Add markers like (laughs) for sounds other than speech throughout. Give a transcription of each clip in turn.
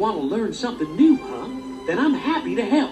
want to learn something new, huh? Then I'm happy to help.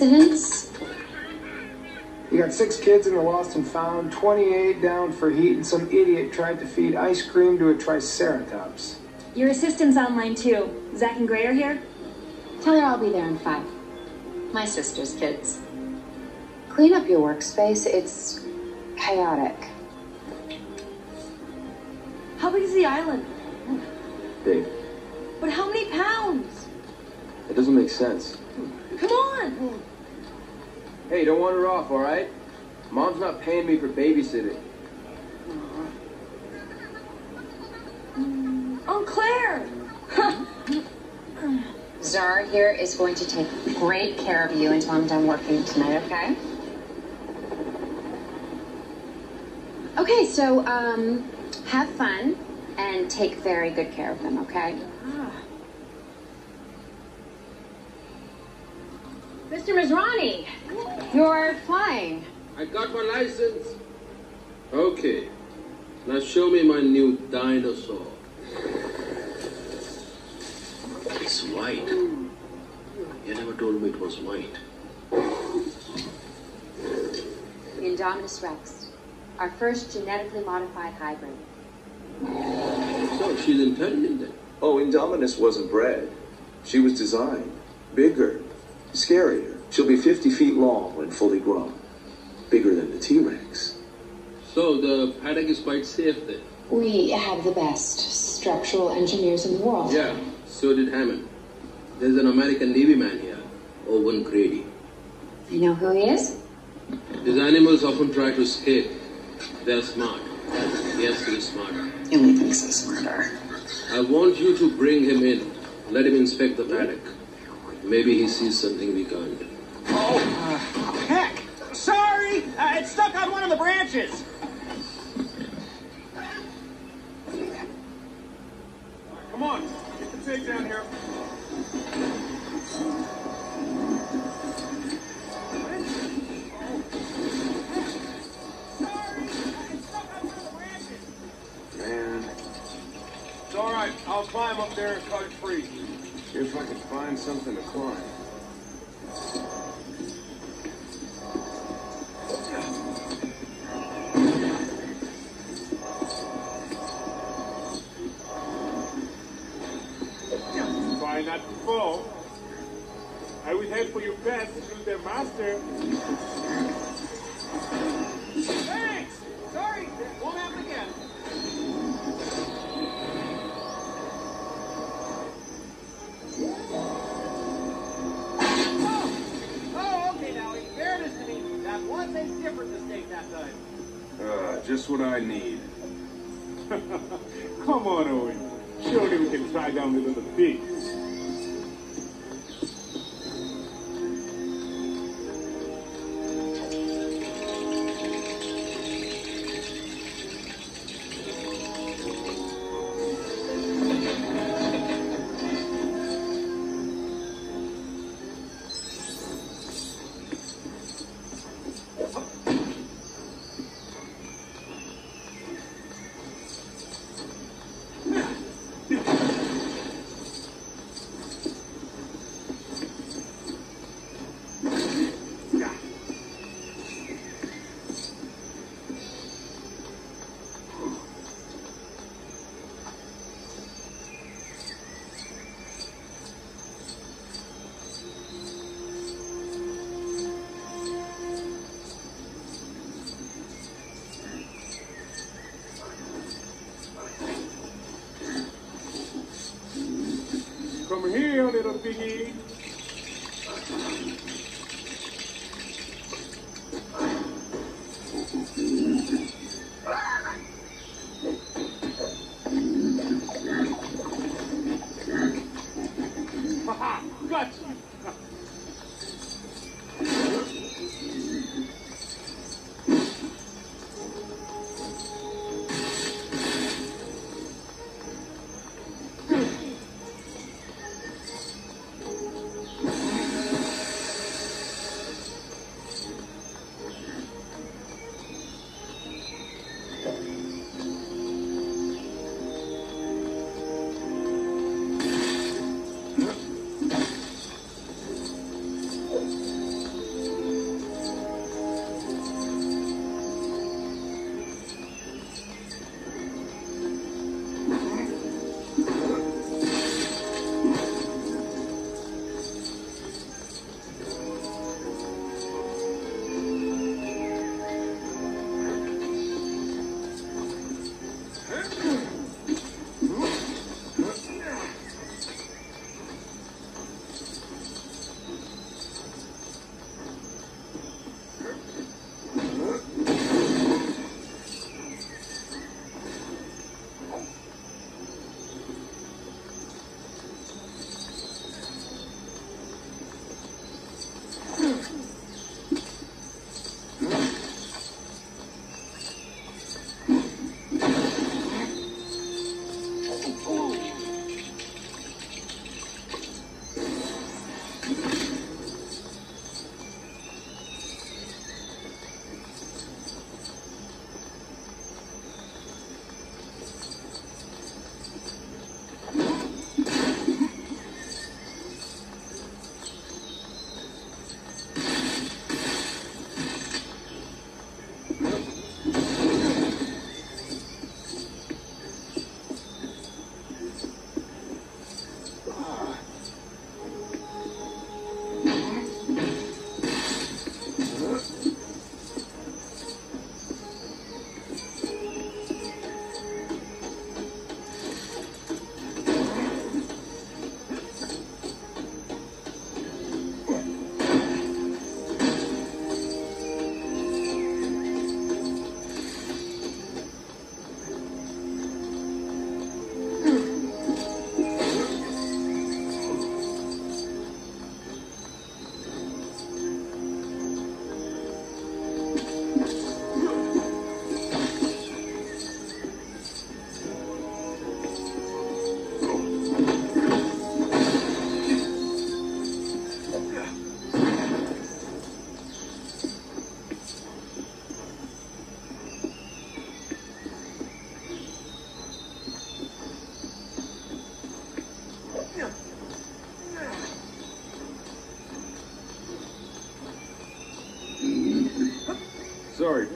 Incidents? You got six kids in are lost and found, 28 down for heat, and some idiot tried to feed ice cream to a triceratops. Your assistant's online too. Zach and Gray are here? Tell her I'll be there in five. My sister's kids. Clean up your workspace. It's chaotic. How big is the island? Big. But how many pounds? It doesn't make sense. Come on! Hey, don't off, all right? Mom's not paying me for babysitting. Oh, Claire! (laughs) Zara here is going to take great care of you until I'm done working tonight, okay? Okay, so, um, have fun and take very good care of them, okay? Mr. Masrani, you're flying. I got my license. Okay. Now show me my new dinosaur. It's white. You never told me it was white. The Indominus Rex, our first genetically modified hybrid. So she's intelligent then. Oh, Indominus wasn't bred. She was designed. Bigger. Scarier. She'll be 50 feet long when fully grown. Bigger than the T-Rex. So the paddock is quite safe then. We have the best structural engineers in the world. Yeah, so did Hammond. There's an American Navy man here, Owen Grady. You know who he is? These animals often try to escape. They're smart. He has to be smarter. He only thinks he's smarter. I want you to bring him in. Let him inspect the paddock. Maybe he sees something we can't. Oh, uh, heck! Sorry! Uh, it's stuck on one of the branches! Come on, get the pig down here. Sorry! It's stuck on one of the branches! Man, It's all right. I'll climb up there and cut it free. see if I can find something to climb. Try not to fall. I would head for your best to their master. Thanks! Sorry, it won't happen again. Oh! Oh, okay, now, in fairness to me, that was a different mistake that time. Uh, just what I need. (laughs) Come on, Owen. Surely we can try down the little pigs. Here,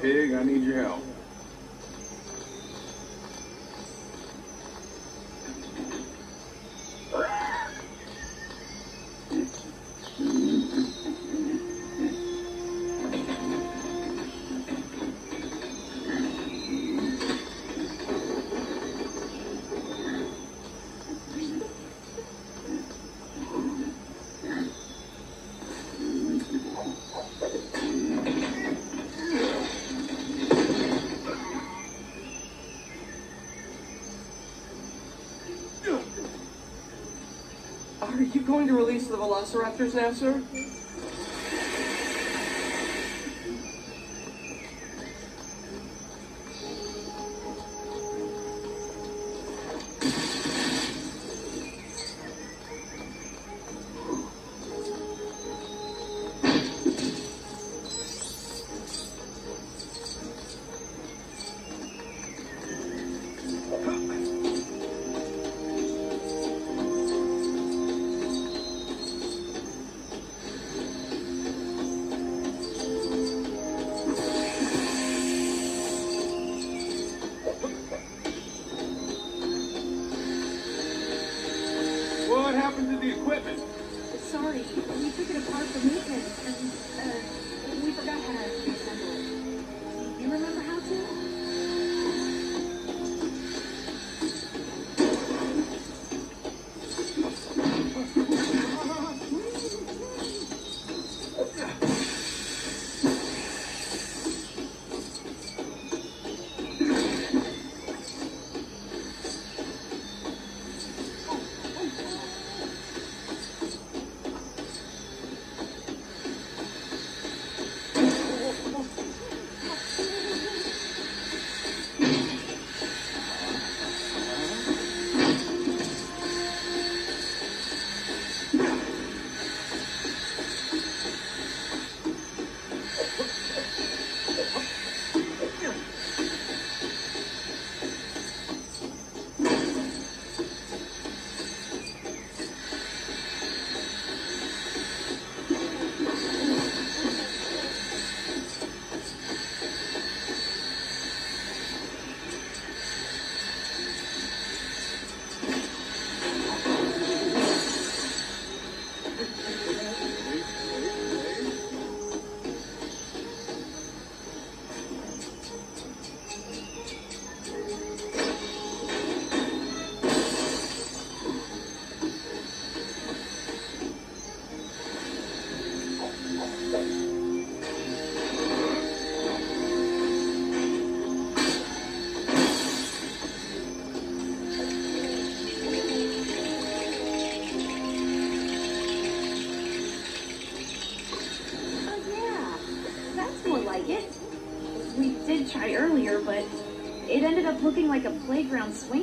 Pig, I need your help. going to release the velociraptors now, sir? ended up looking like a playground swing.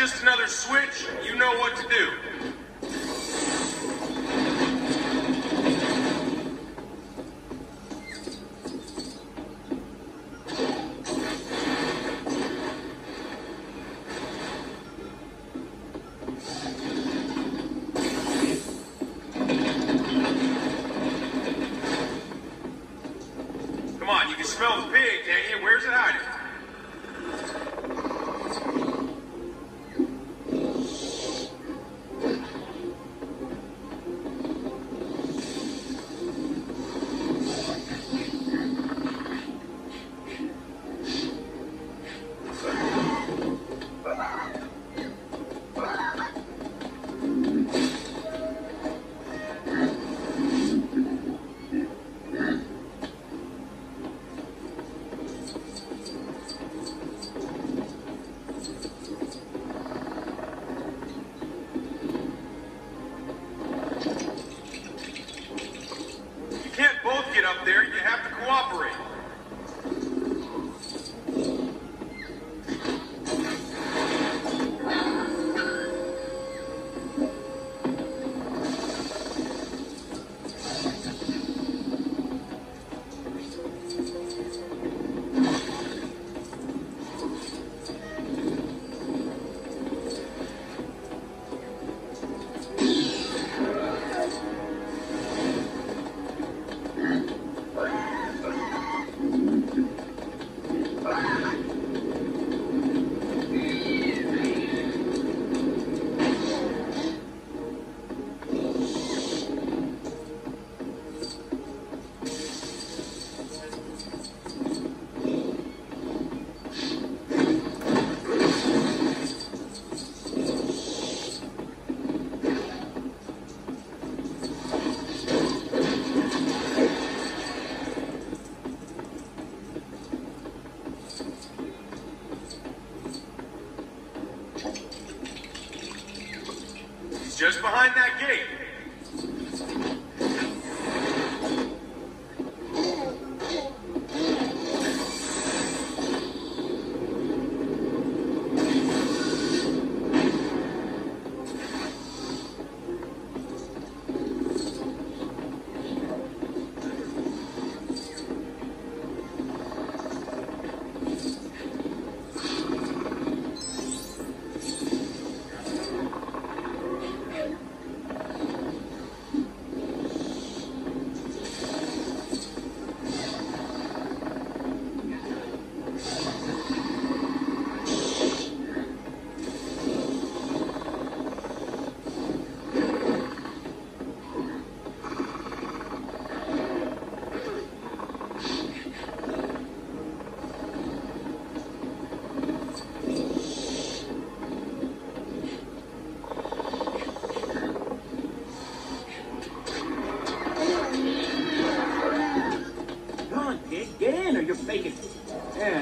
Just another switch. You know what to do.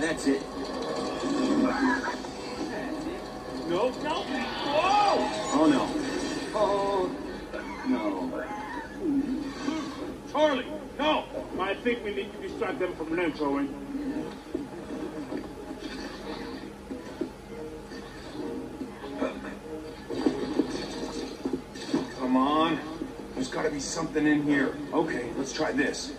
That's it. No, no. Whoa! Oh no. Oh no. Charlie, no. I think we need to distract them from Owen. Come on. There's got to be something in here. Okay, let's try this.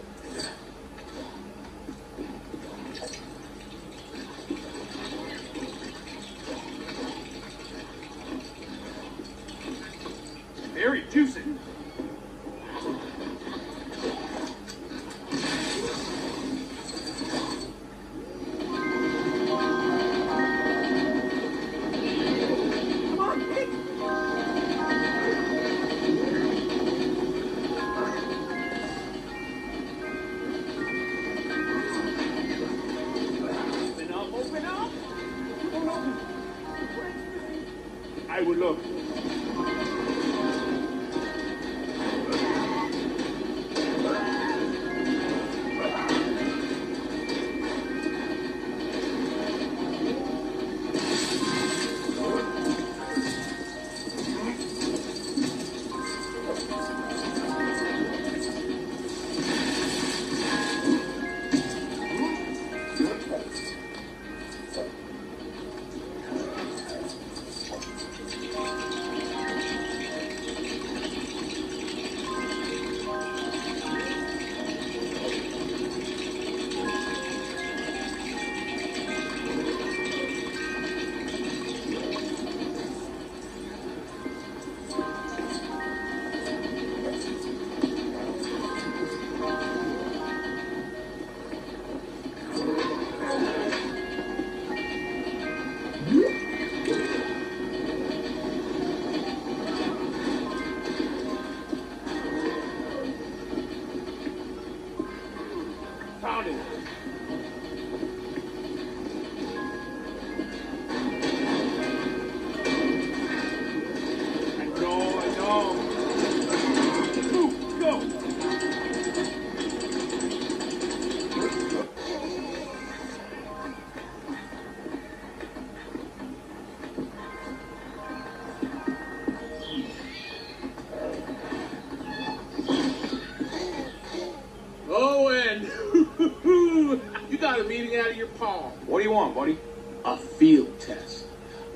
Palm. What want, buddy? A field test.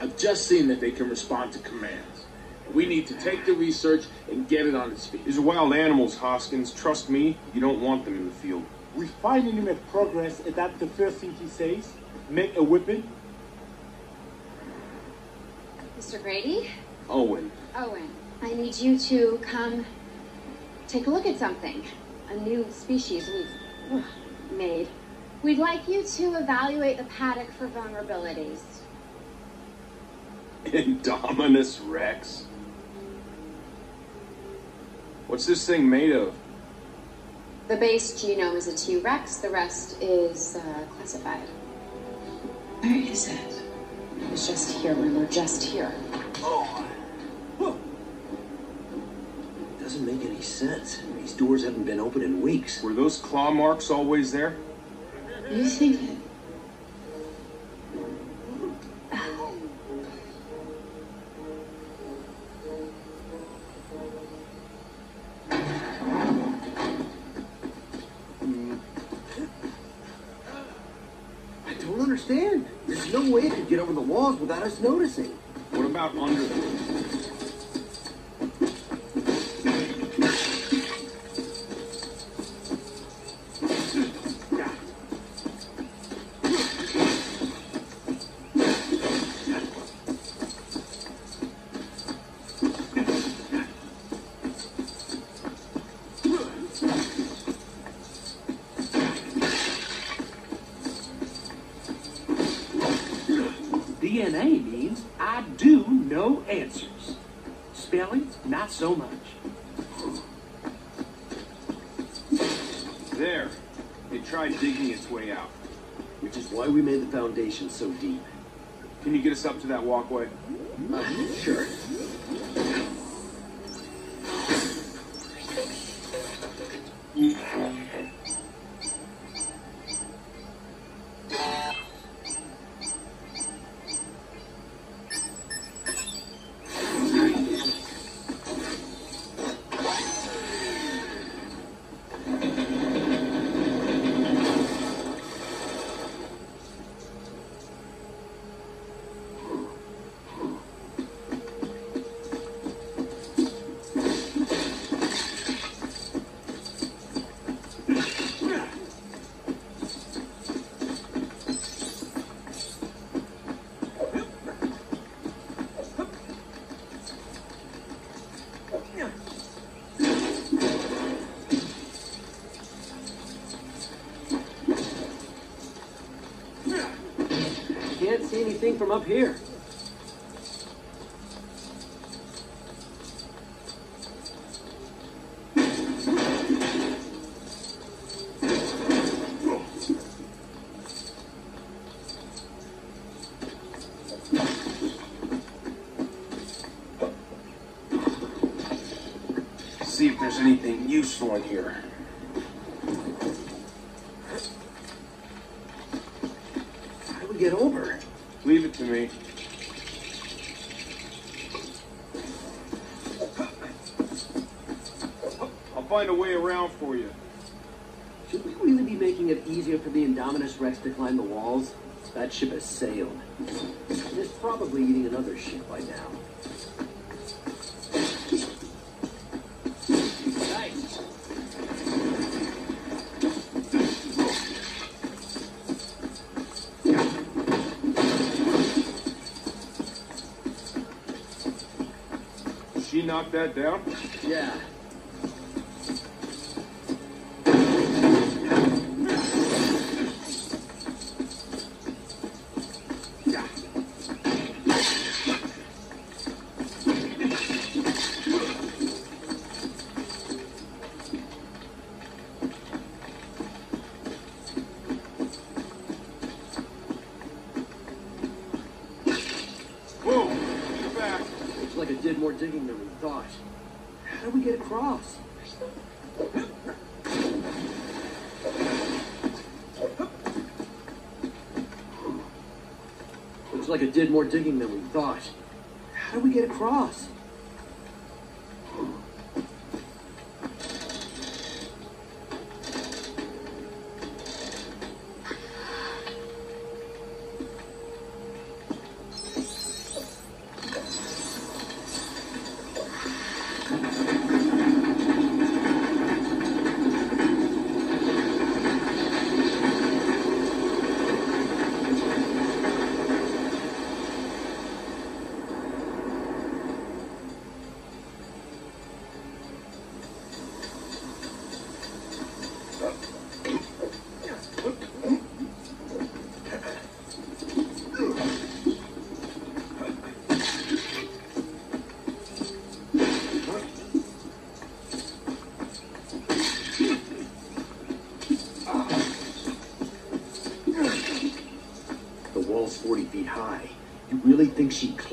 I've just seen that they can respond to commands. We need to take the research and get it on its feet. These are wild animals, Hoskins. Trust me, you don't want them in the field. We finally make progress, and that's the first thing he says. Make a weapon. Mr. Grady? Owen. Owen, I need you to come take a look at something. A new species we've ugh, made. We'd like you to evaluate the paddock for vulnerabilities. (laughs) Indominus Rex? What's this thing made of? The base genome is a T Rex, the rest is uh, classified. Where is it? It was just here when we were just here. Doesn't make any sense. These doors haven't been open in weeks. Were those claw marks always there? You think it? I don't understand. There's no way it could get over the walls without us noticing. What about under them? So much. There. It tried digging its way out. Which is why we made the foundation so deep. Can you get us up to that walkway? Uh, sure. Up here. See if there's anything useful in here. How do we get over? Leave it to me. I'll find a way around for you. Should we really be making it easier for the Indominus Rex to climb the walls? That ship has sailed. And it's probably eating another ship by now. Nice. She knocked that down? Yeah. Whoa! Get back! Looks like it did more digging than we thought. How do we get across? Looks like it did more digging than we thought. How do we get across?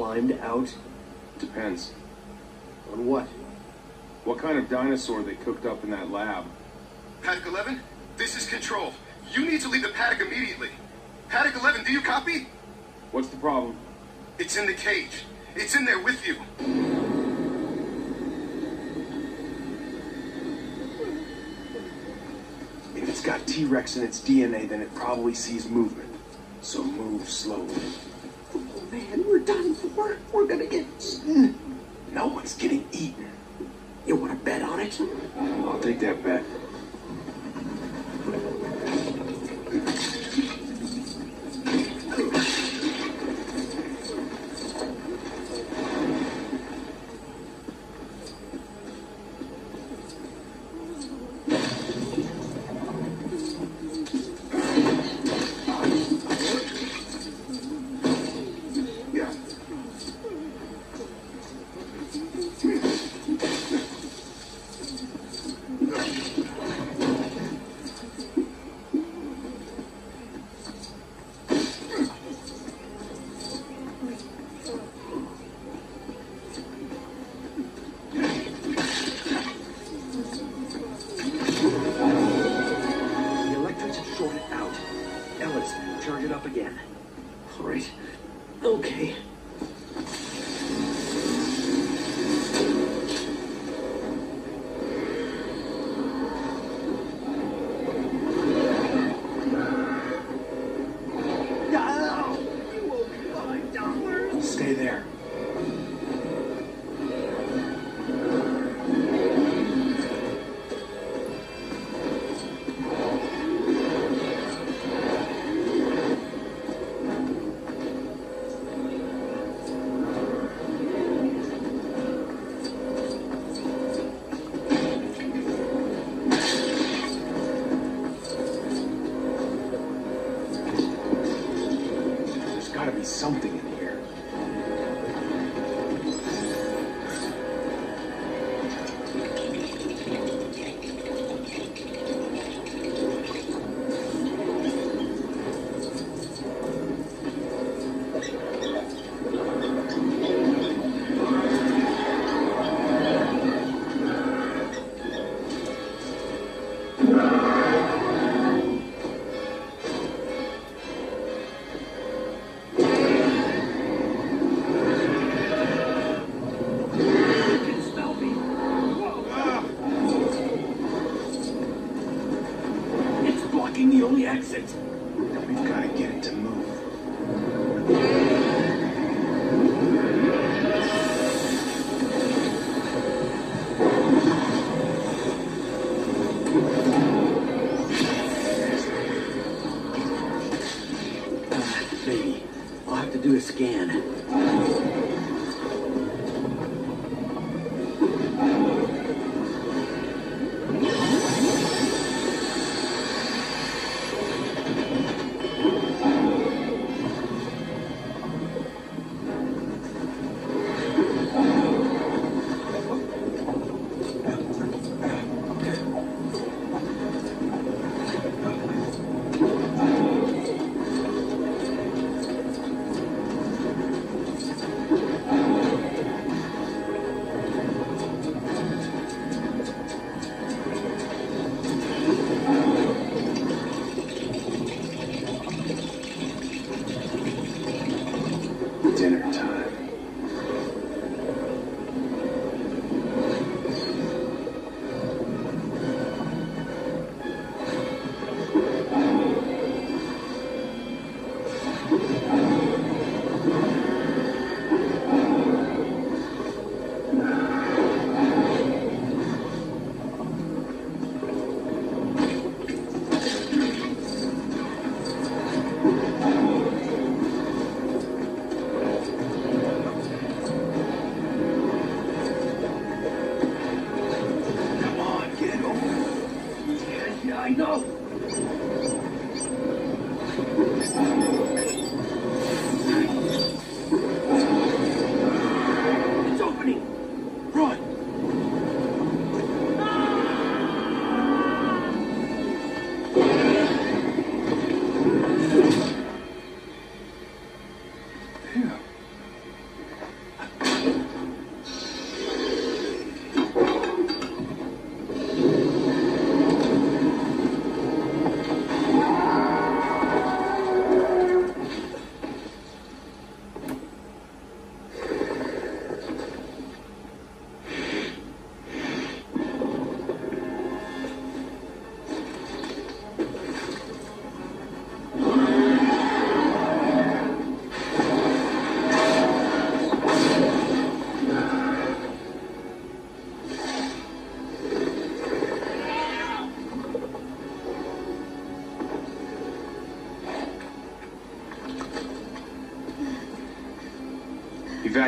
Climbed out? Depends. On what? What kind of dinosaur they cooked up in that lab? Paddock 11, this is Control. You need to leave the paddock immediately. Paddock 11, do you copy? What's the problem? It's in the cage. It's in there with you. If it's got T-Rex in its DNA, then it probably sees movement. scan.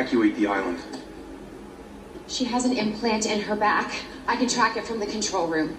evacuate the island. She has an implant in her back. I can track it from the control room.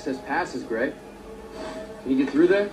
access passes, Greg. Can you get through there?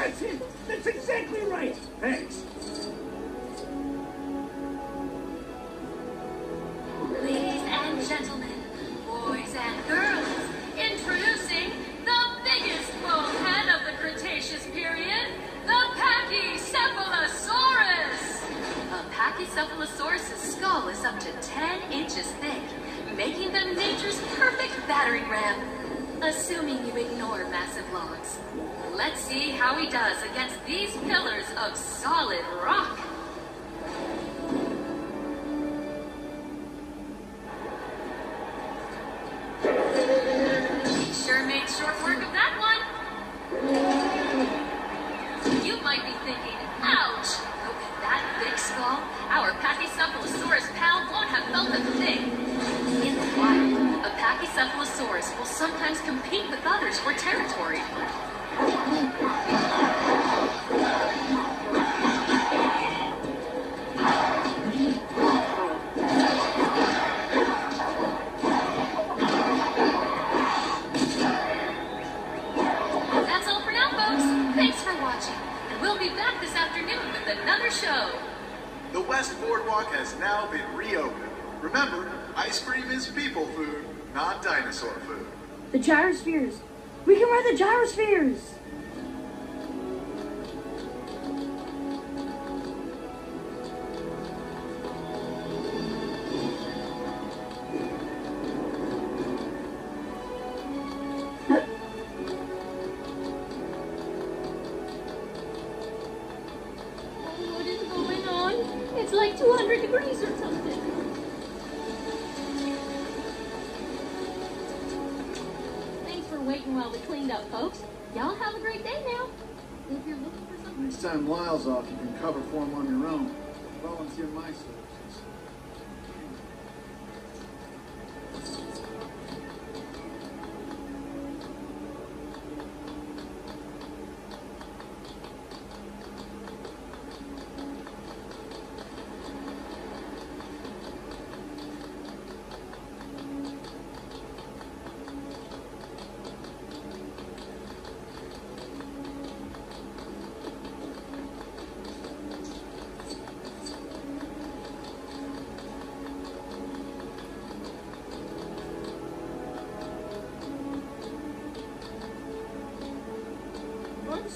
That's it! That's exactly right! Thanks!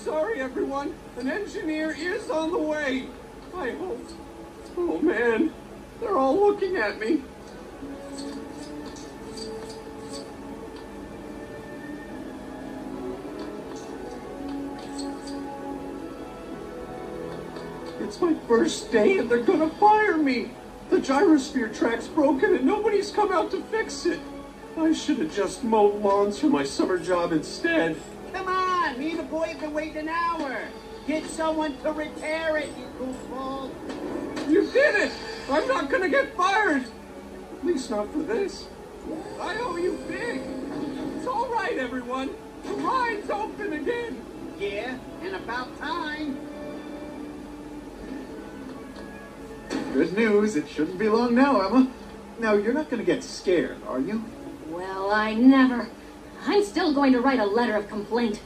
sorry, everyone. An engineer is on the way. I hope. Oh, man. They're all looking at me. It's my first day and they're gonna fire me. The gyrosphere track's broken and nobody's come out to fix it. I should have just mowed lawns for my summer job instead and the been waiting an hour. Get someone to repair it, you goofball. You did it! I'm not gonna get fired! At least not for this. I owe you big! It's all right, everyone. The ride's open again. Yeah, and about time. Good news. It shouldn't be long now, Emma. Now, you're not going to get scared, are you? Well, I never. I'm still going to write a letter of complaint.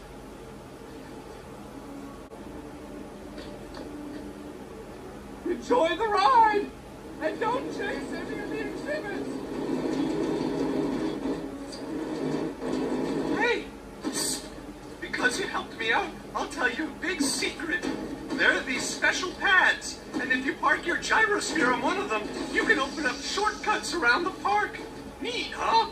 Enjoy the ride! And don't chase any of the exhibits! Hey! Because you helped me out, I'll tell you a big secret. There are these special pads, and if you park your gyrosphere on one of them, you can open up shortcuts around the park. Neat, huh?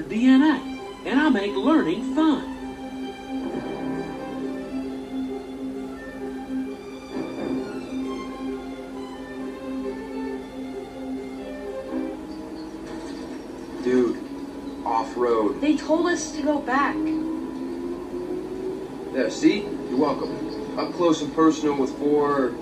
DNA, and I make learning fun. Dude, off-road. They told us to go back. There, see? You're welcome. Up close and personal with four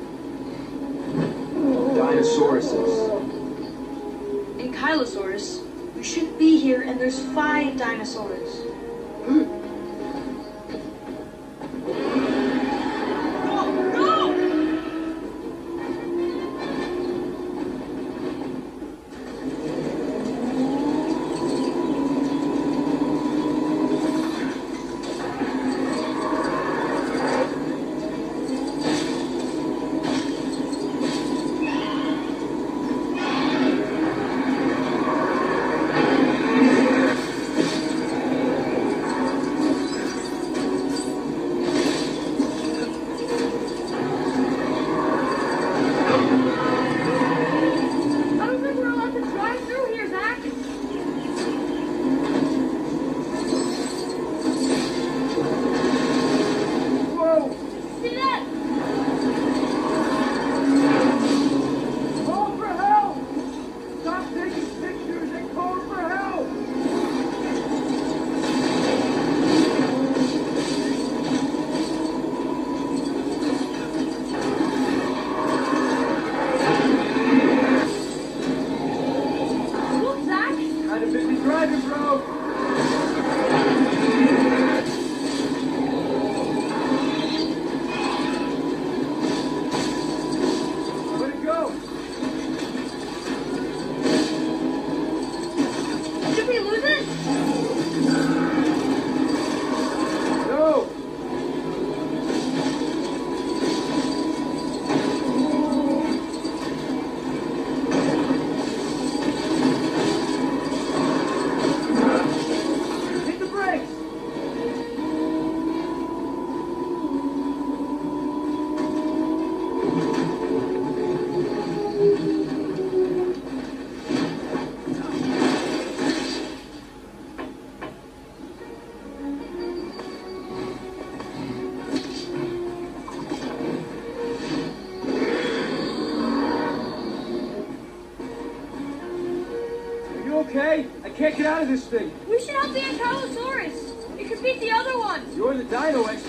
can't get out of this thing. We should have the Ankylosaurus. It could beat the other one. You're the dino expert.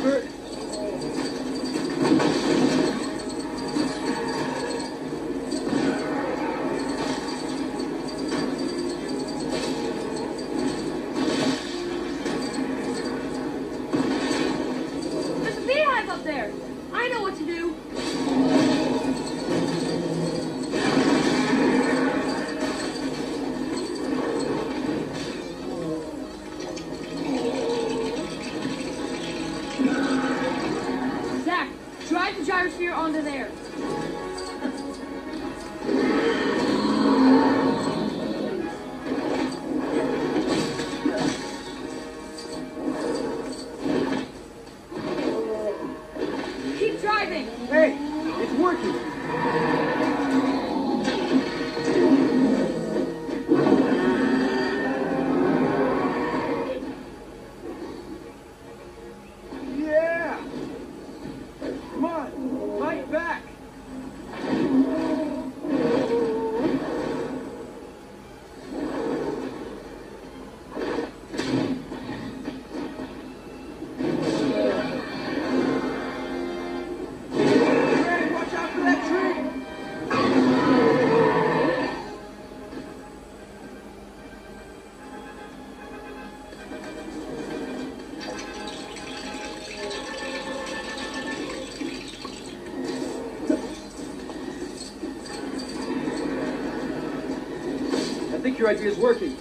your idea is working.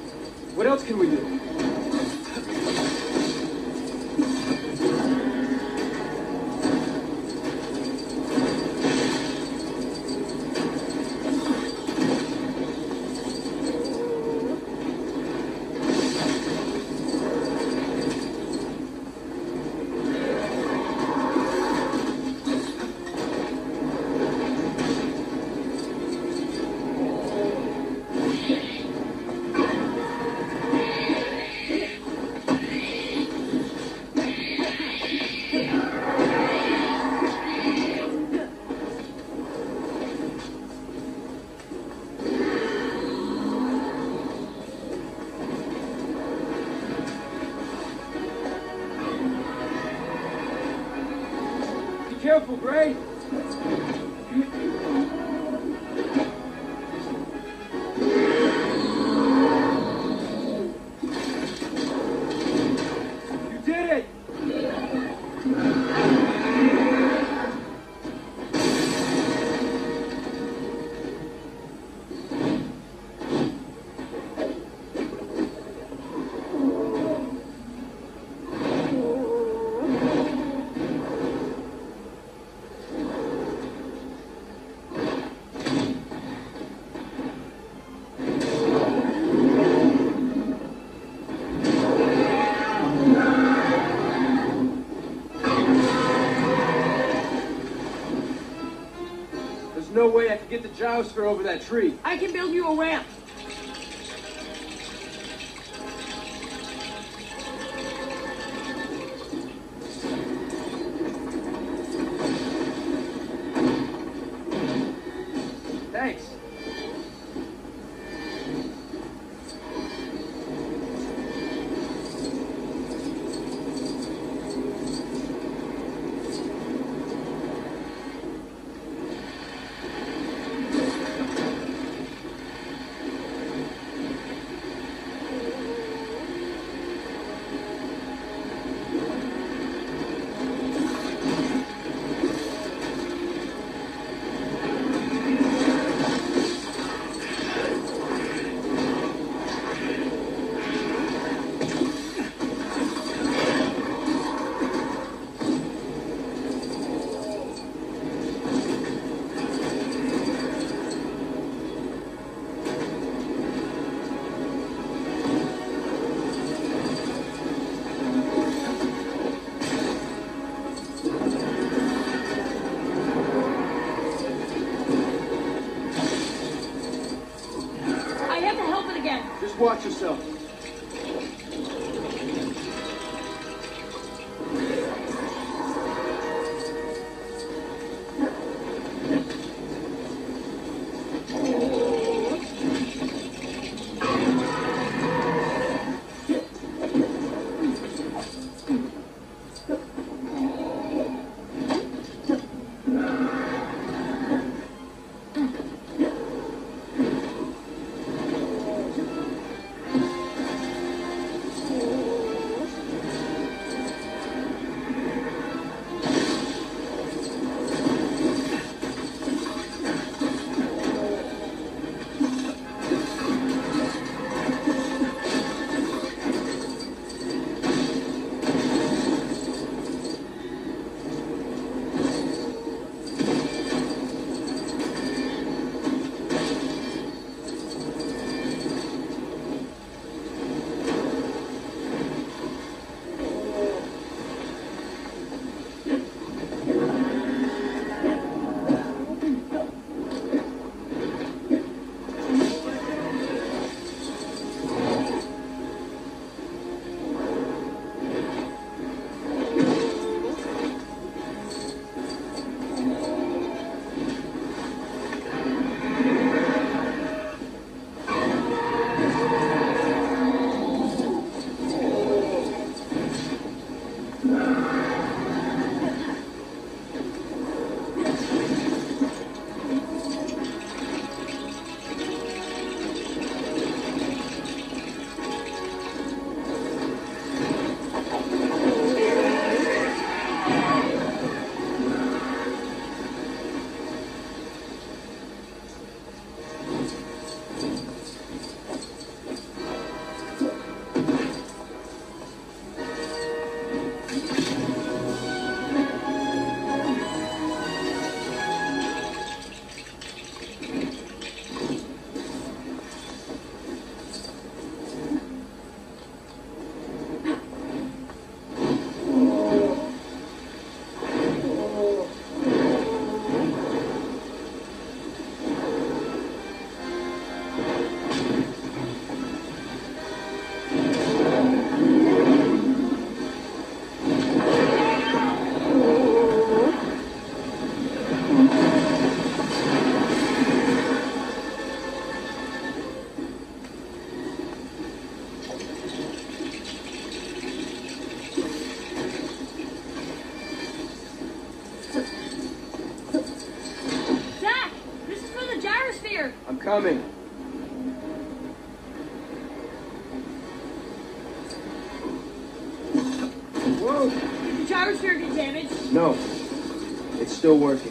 What else can we do? You get the Gyrosphere over that tree. I can build you a ramp. Just watch yourself. Coming. Whoa! Did the gyrosphere get damaged? No. It's still working.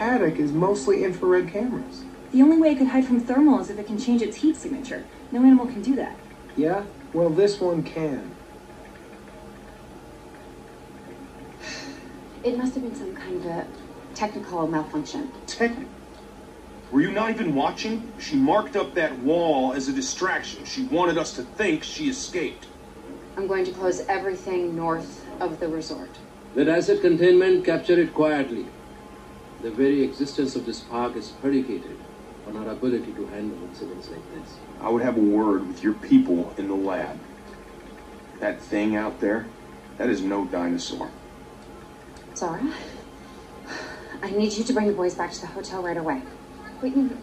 Paddock is mostly infrared cameras. The only way it could hide from thermal is if it can change its heat signature. No animal can do that. Yeah? Well, this one can. It must have been some kind of a technical malfunction. Technical. Were you not even watching? She marked up that wall as a distraction. She wanted us to think she escaped. I'm going to close everything north of the resort. Let asset containment capture it quietly. The very existence of this park is predicated on our ability to handle incidents like this. I would have a word with your people in the lab. That thing out there, that is no dinosaur. Zara, I need you to bring the boys back to the hotel right away. Wait, no, no.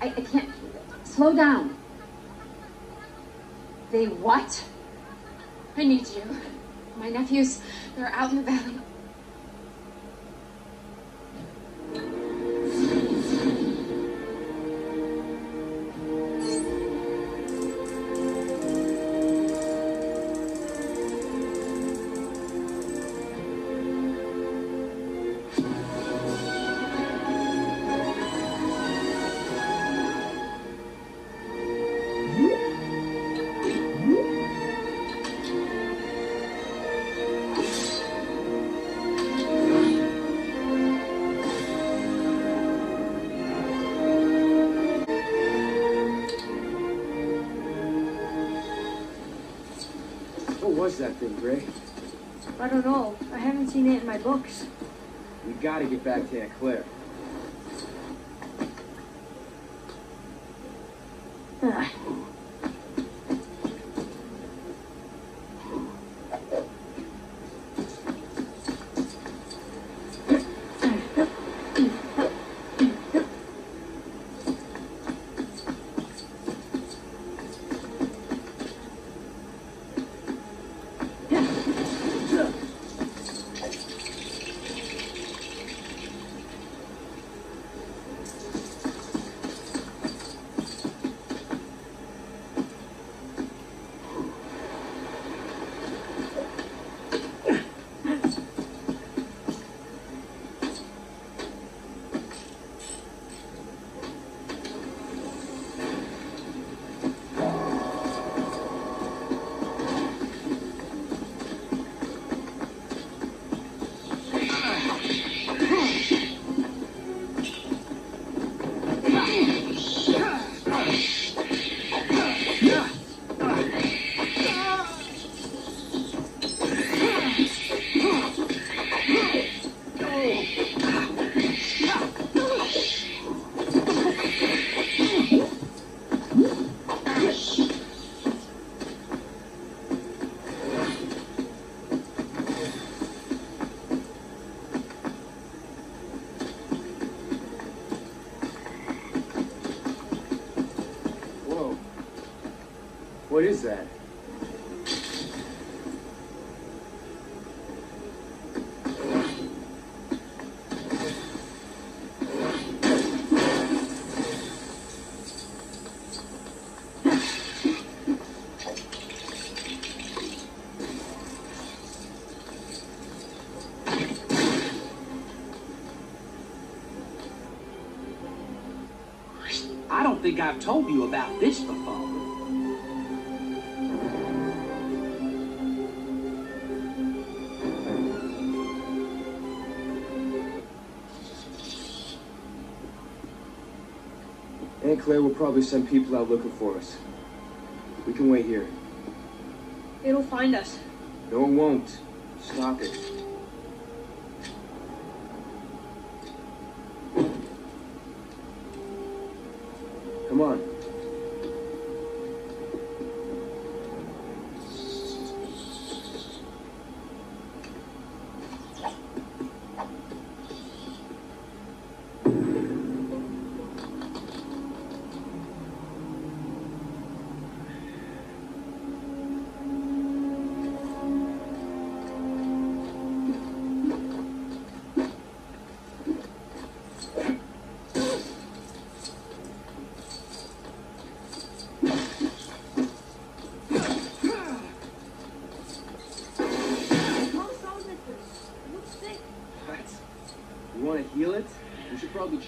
I, I can't. Slow down. They what? I need you. My nephews, they're out in the valley. What was that thing, Gray? I don't know. I haven't seen it in my books. We gotta get back to Aunt Claire. Think I've told you about this before. Aunt Claire will probably send people out looking for us. We can wait here. It'll find us. No, it won't.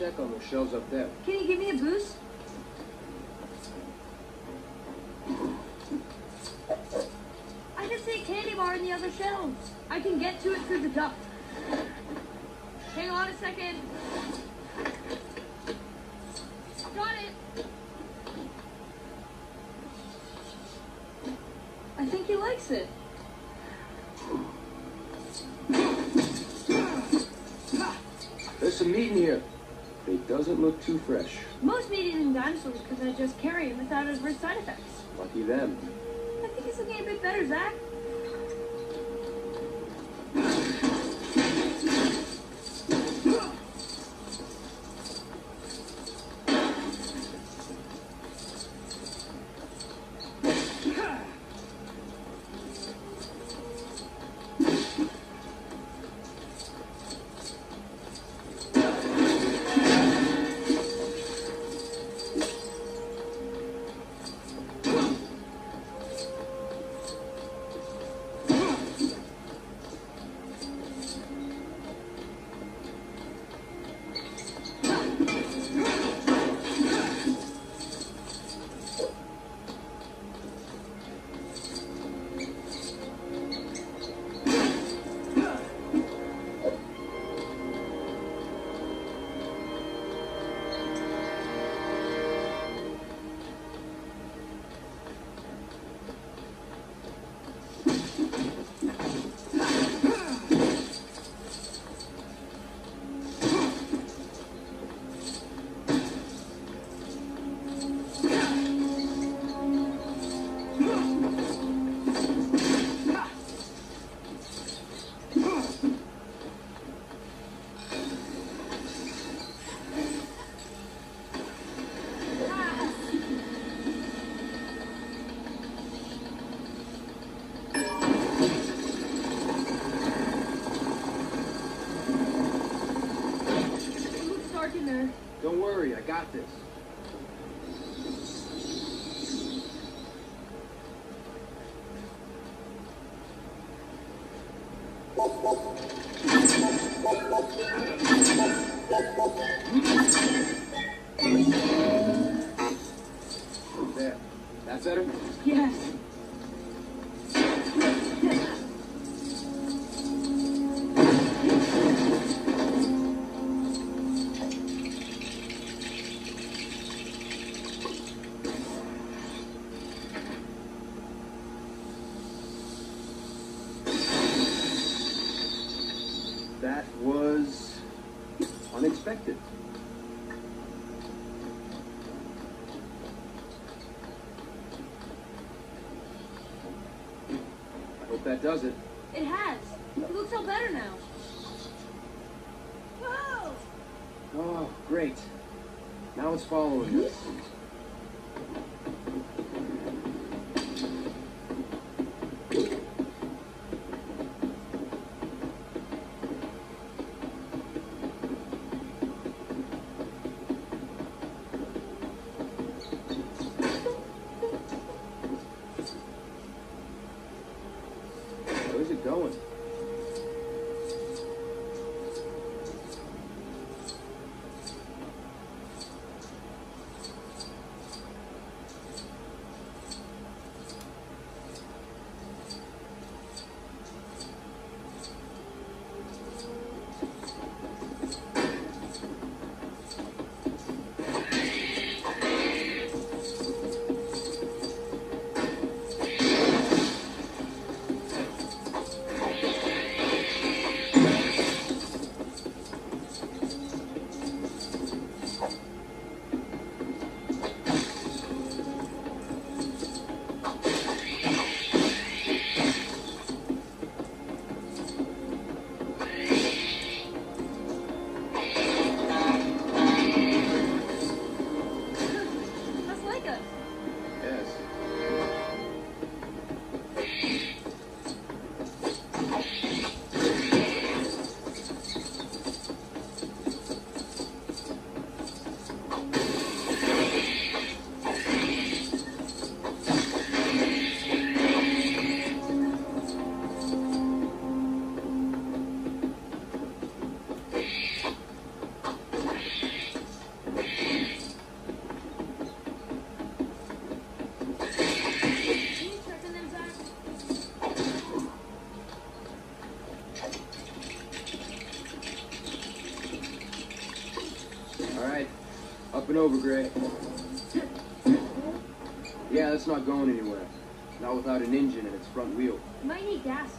Check on those shelves up there. Can you give me a boost? Look too fresh. Most meat eating dinosaurs because I just carry him without adverse side effects. Lucky them. I think he's looking a bit better, Zach. over, Gray. Yeah, that's not going anywhere. Not without an engine and its front wheel. You might need gas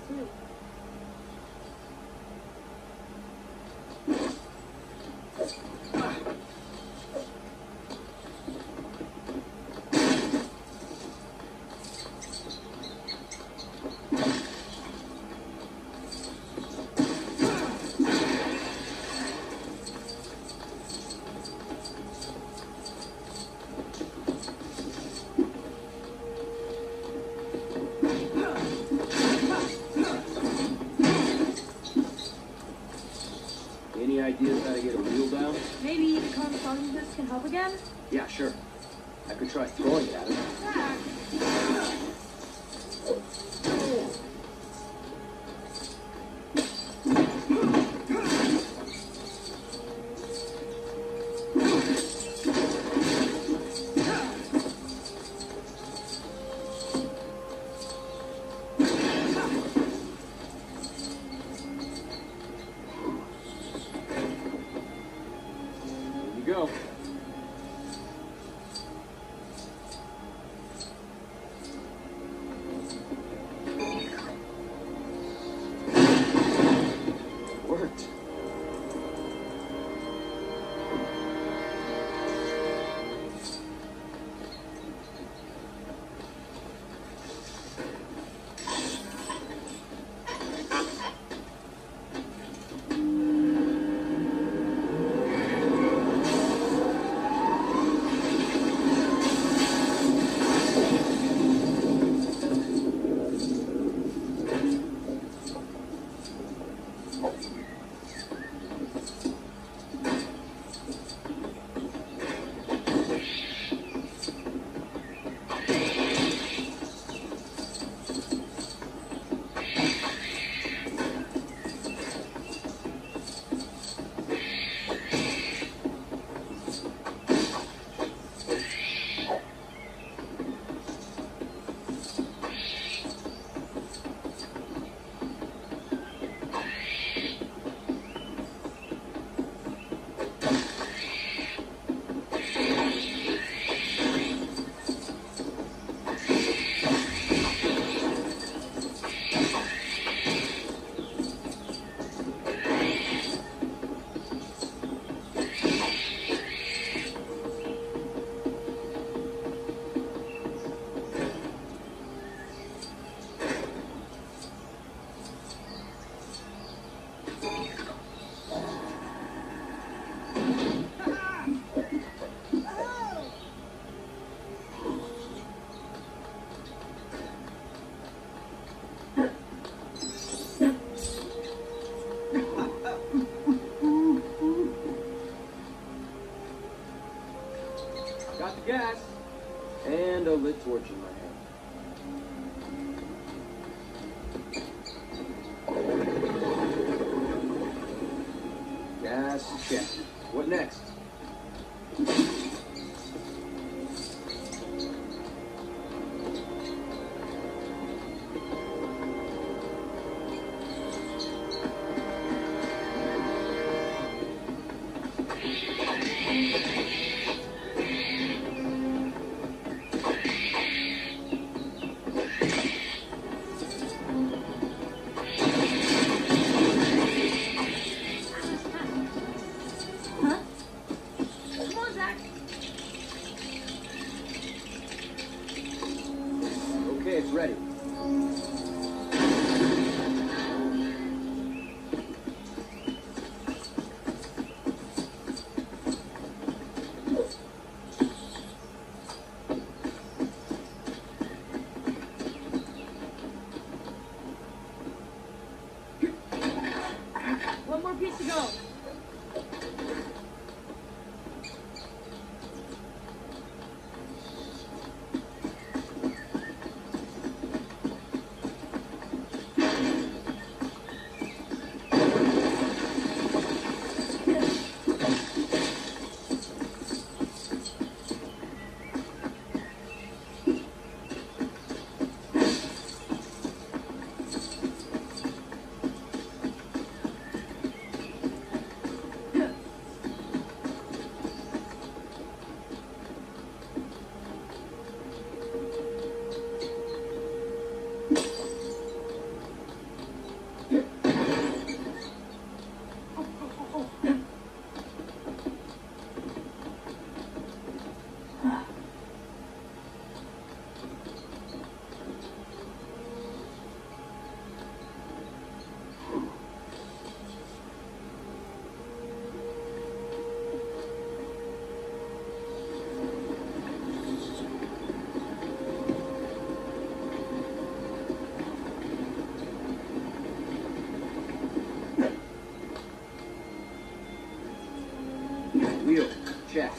check.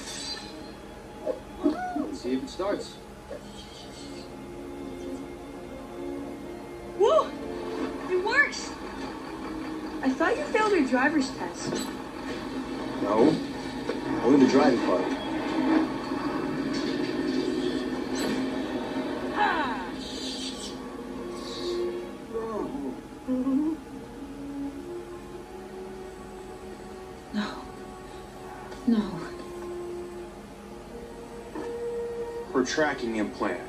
Let's see if it starts. Woo! It works! I thought you failed your driver's tracking implant.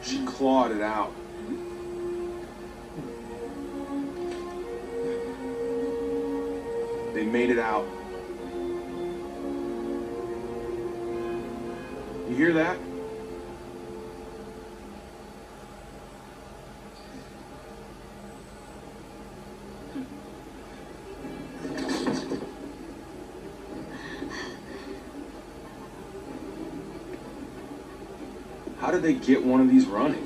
She clawed it out. They made it out. They get one of these running?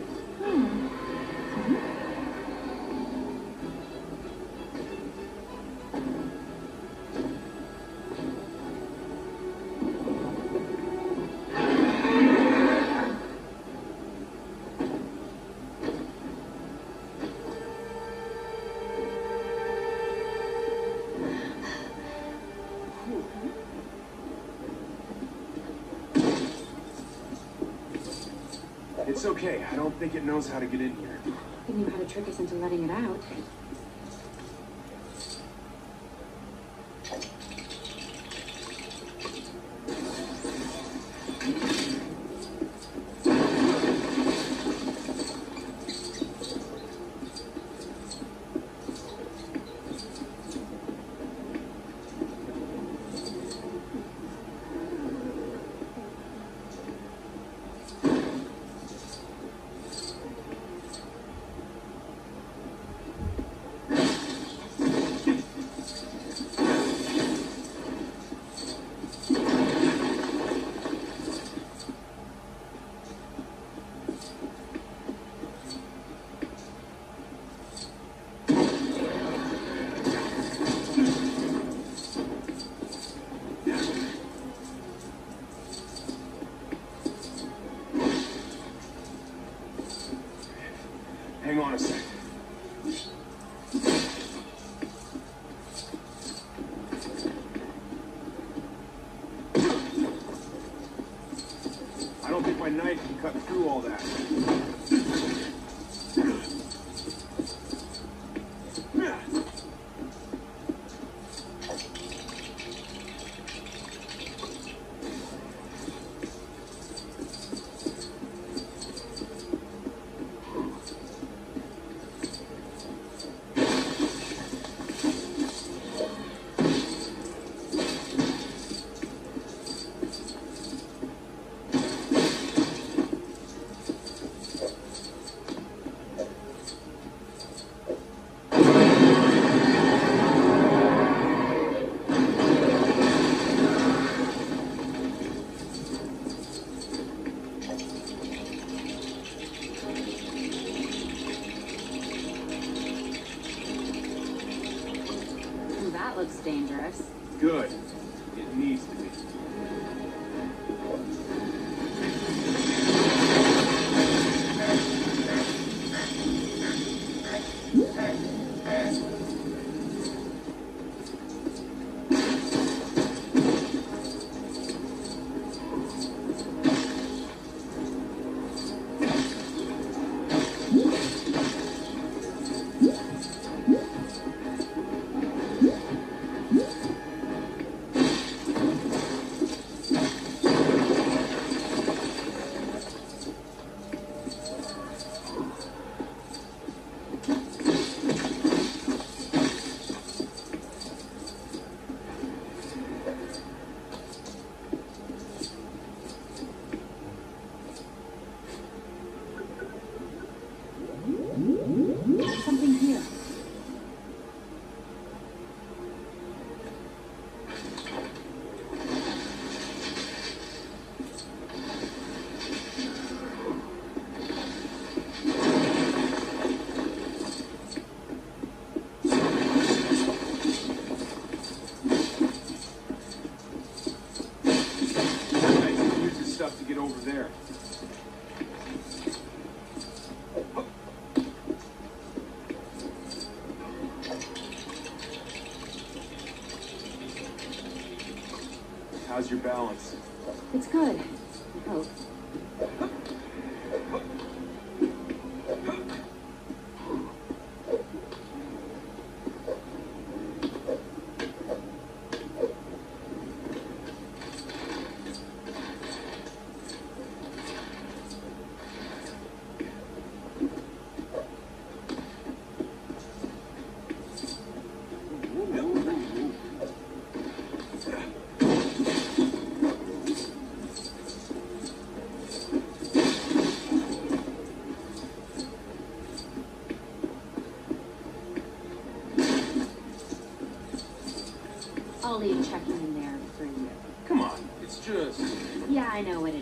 Think it knows how to get in here. It knew how to trick us into letting it out. Your balance? It's good. I know it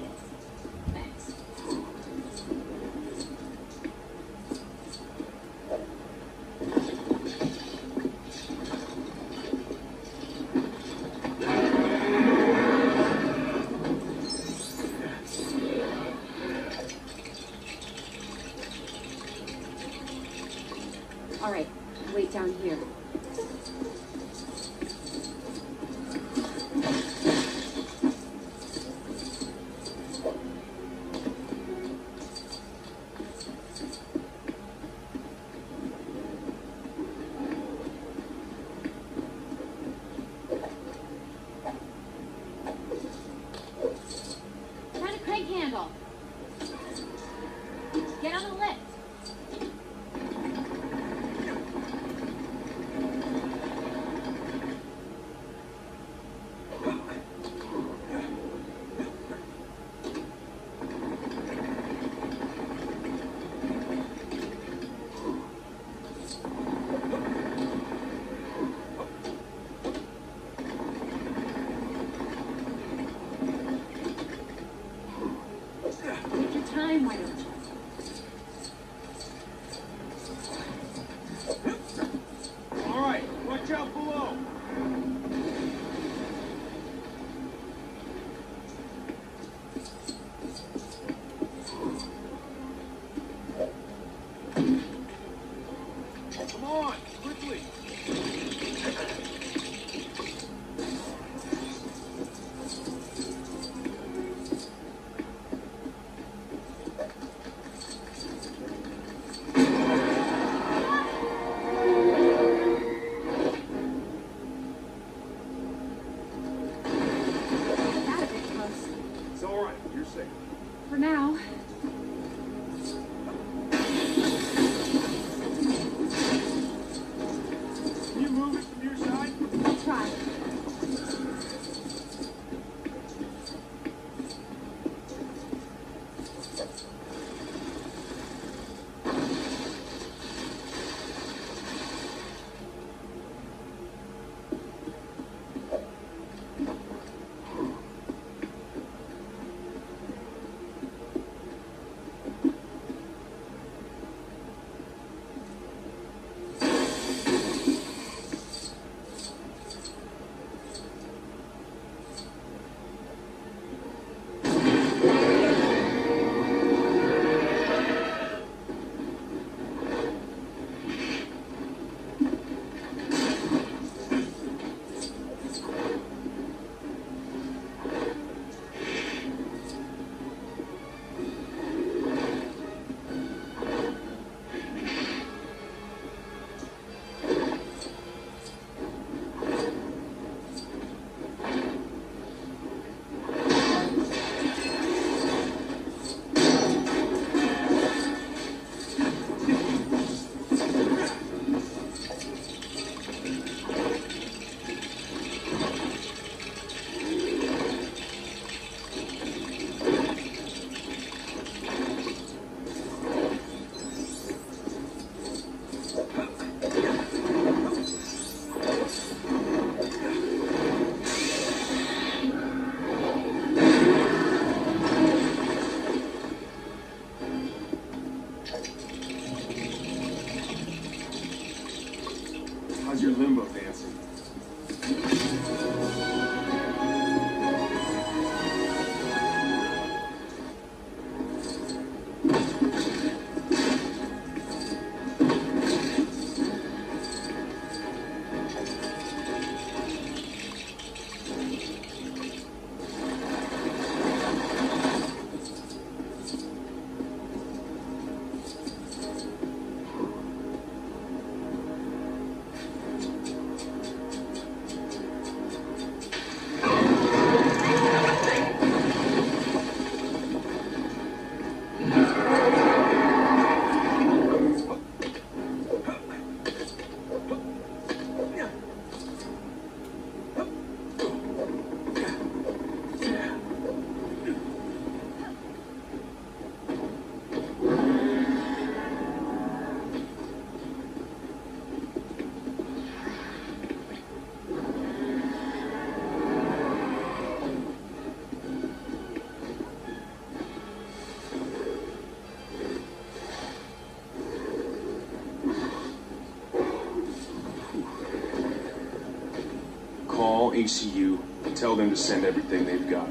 ACU, and tell them to send everything they've got.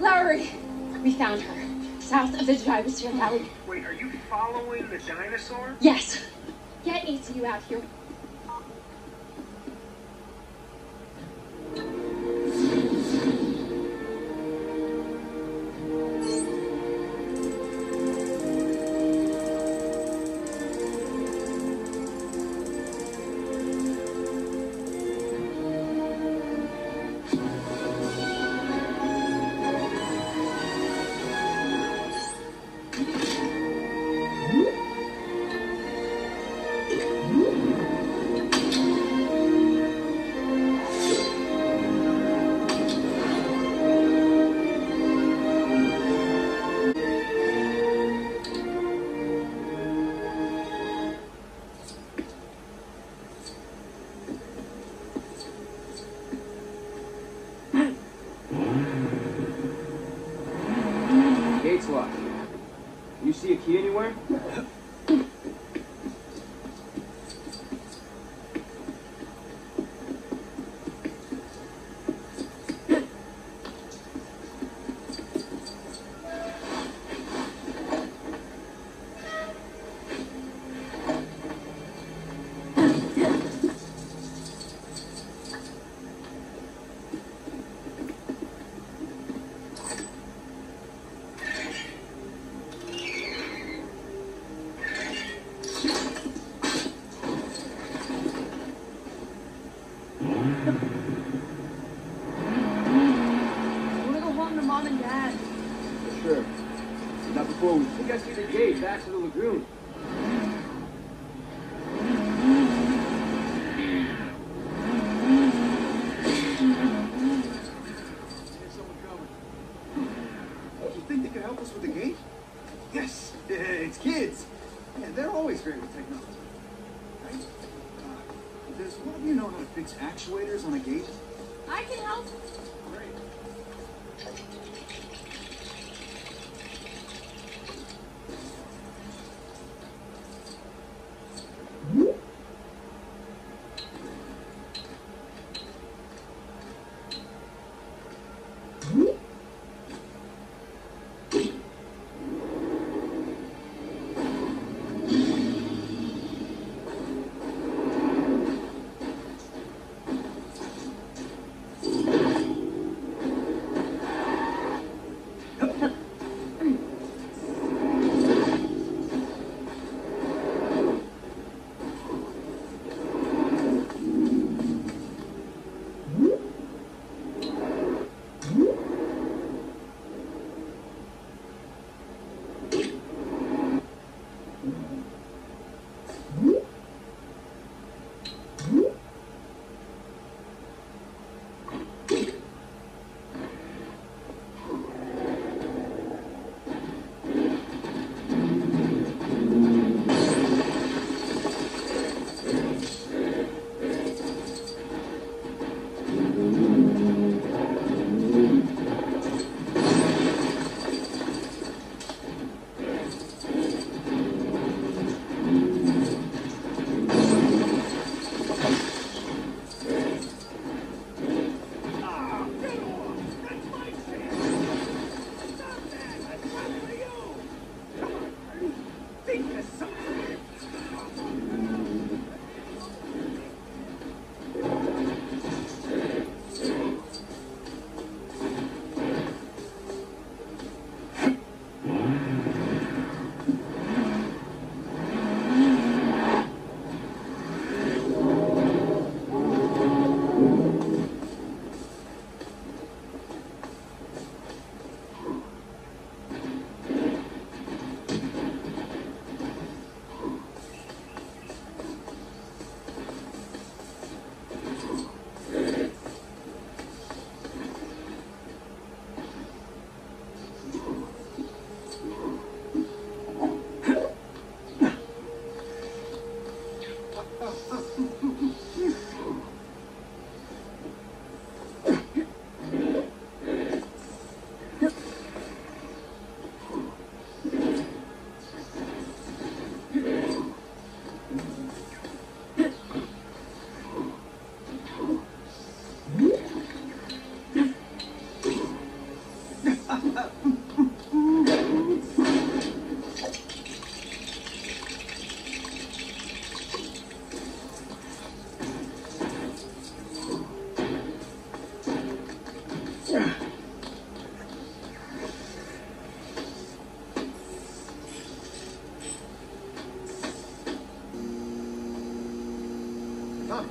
Larry, we found her. South of the Gyrosphere Valley. Wait, are you following the dinosaur? Yes. Get ACU out here actuators on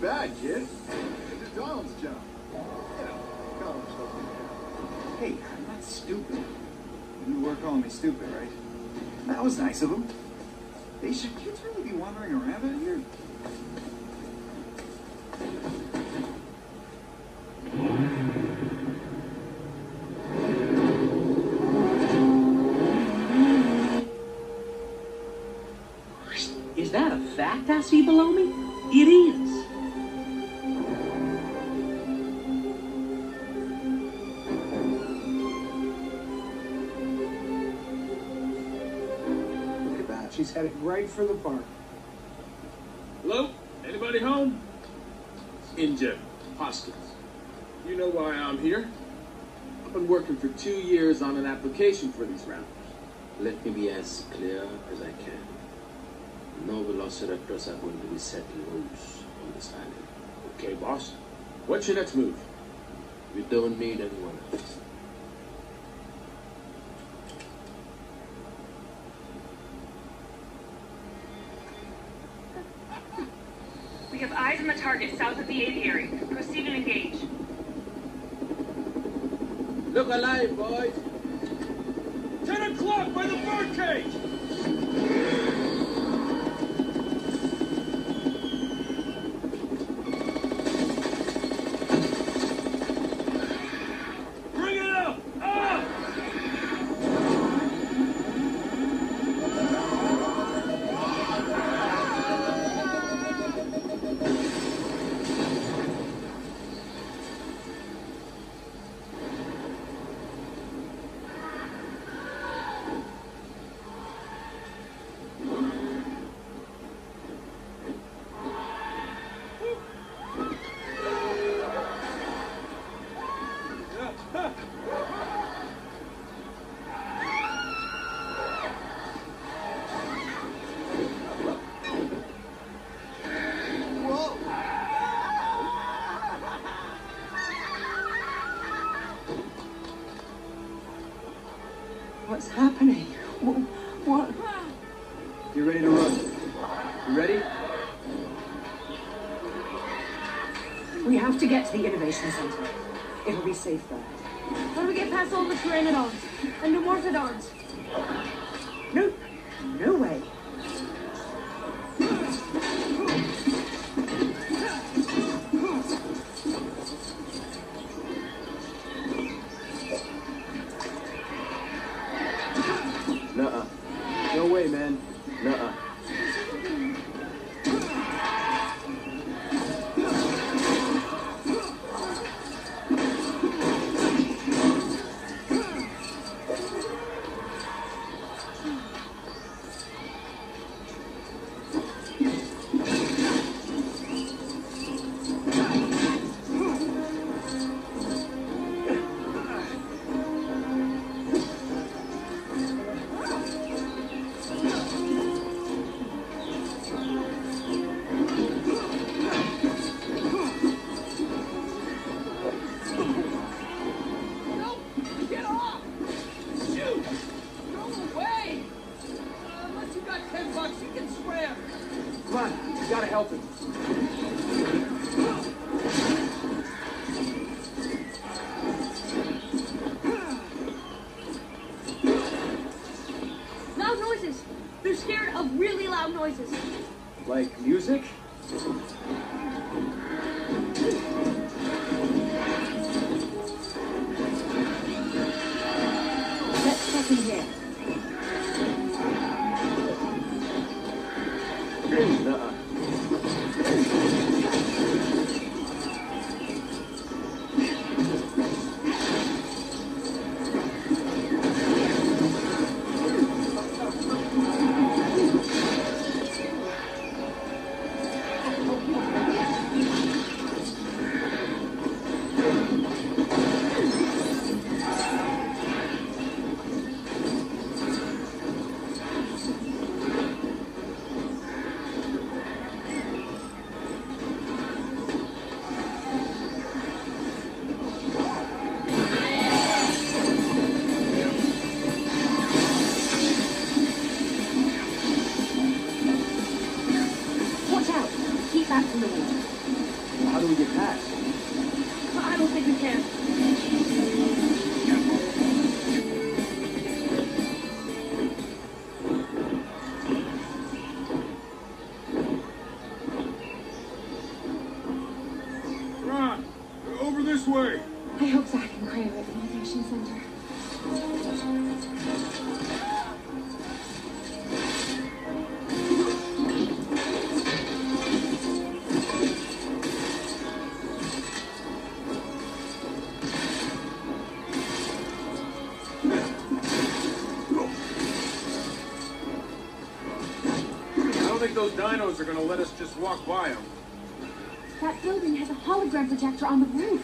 bad, kid. It's a Donald's job. Hey, I'm not stupid. You were calling me stupid, right? That was nice of him. Hey, should kids really be wandering around out here? Is that a fact I see below me? Headed right for the park. Hello? Anybody home? Injun, Hoskins. You know why I'm here? I've been working for two years on an application for these rounders. Let me be as clear as I can. No velociraptors are going to be set loose on this island. Okay, boss. What's your next move? We don't need anyone else. We have eyes on the target south of the aviary. Center. It'll be safe there. How do we get past all the pteranodons and the those dinos are gonna let us just walk by them. That building has a hologram projector on the roof.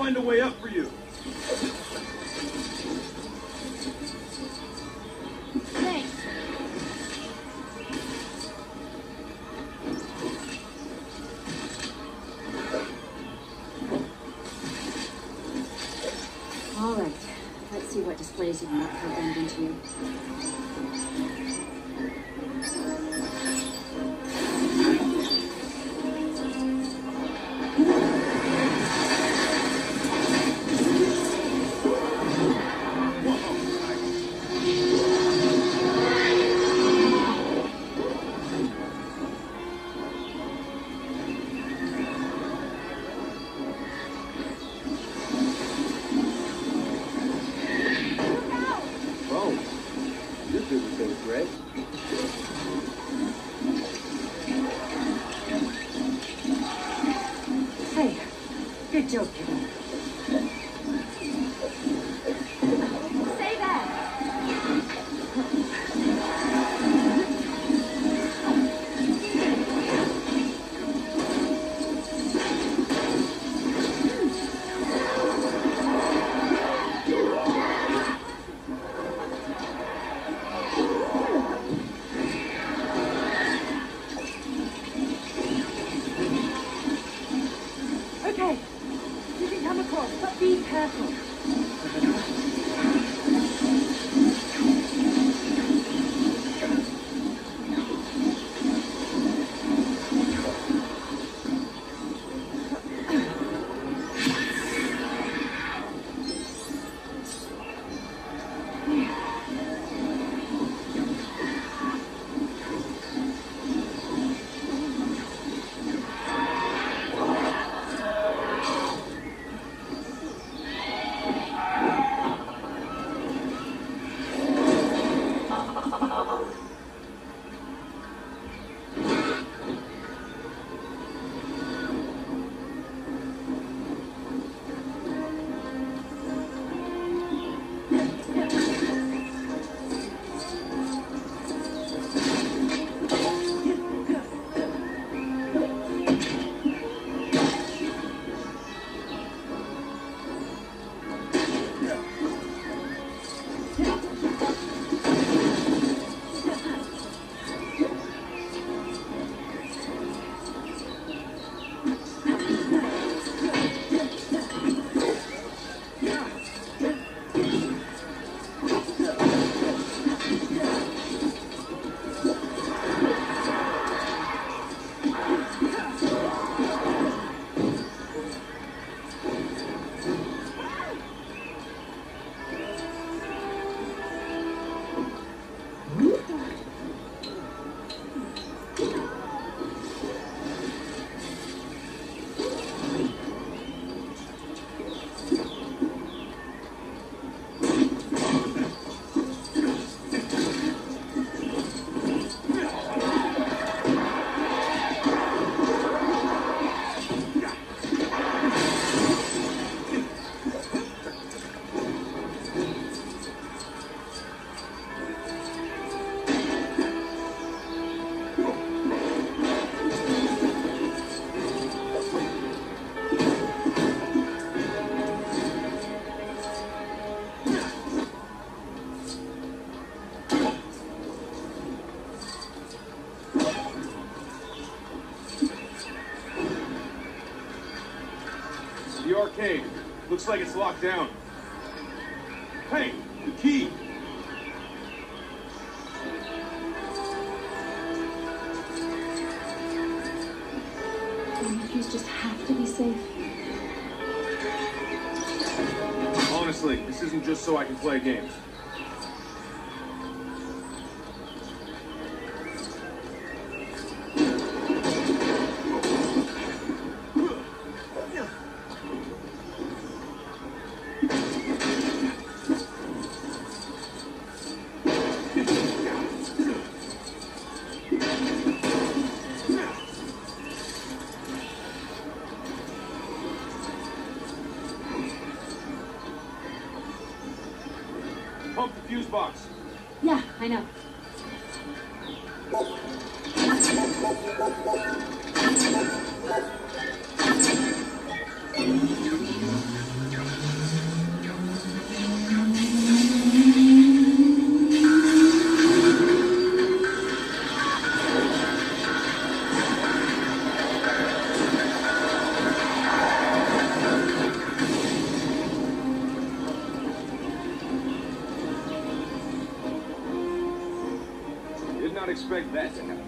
Find a way up for you. Thanks. All right. Let's see what displays you've not programmed into Looks like it's locked down. Hey, the key. The nephews just have to be safe. Honestly, this isn't just so I can play a Pump expect that to happen.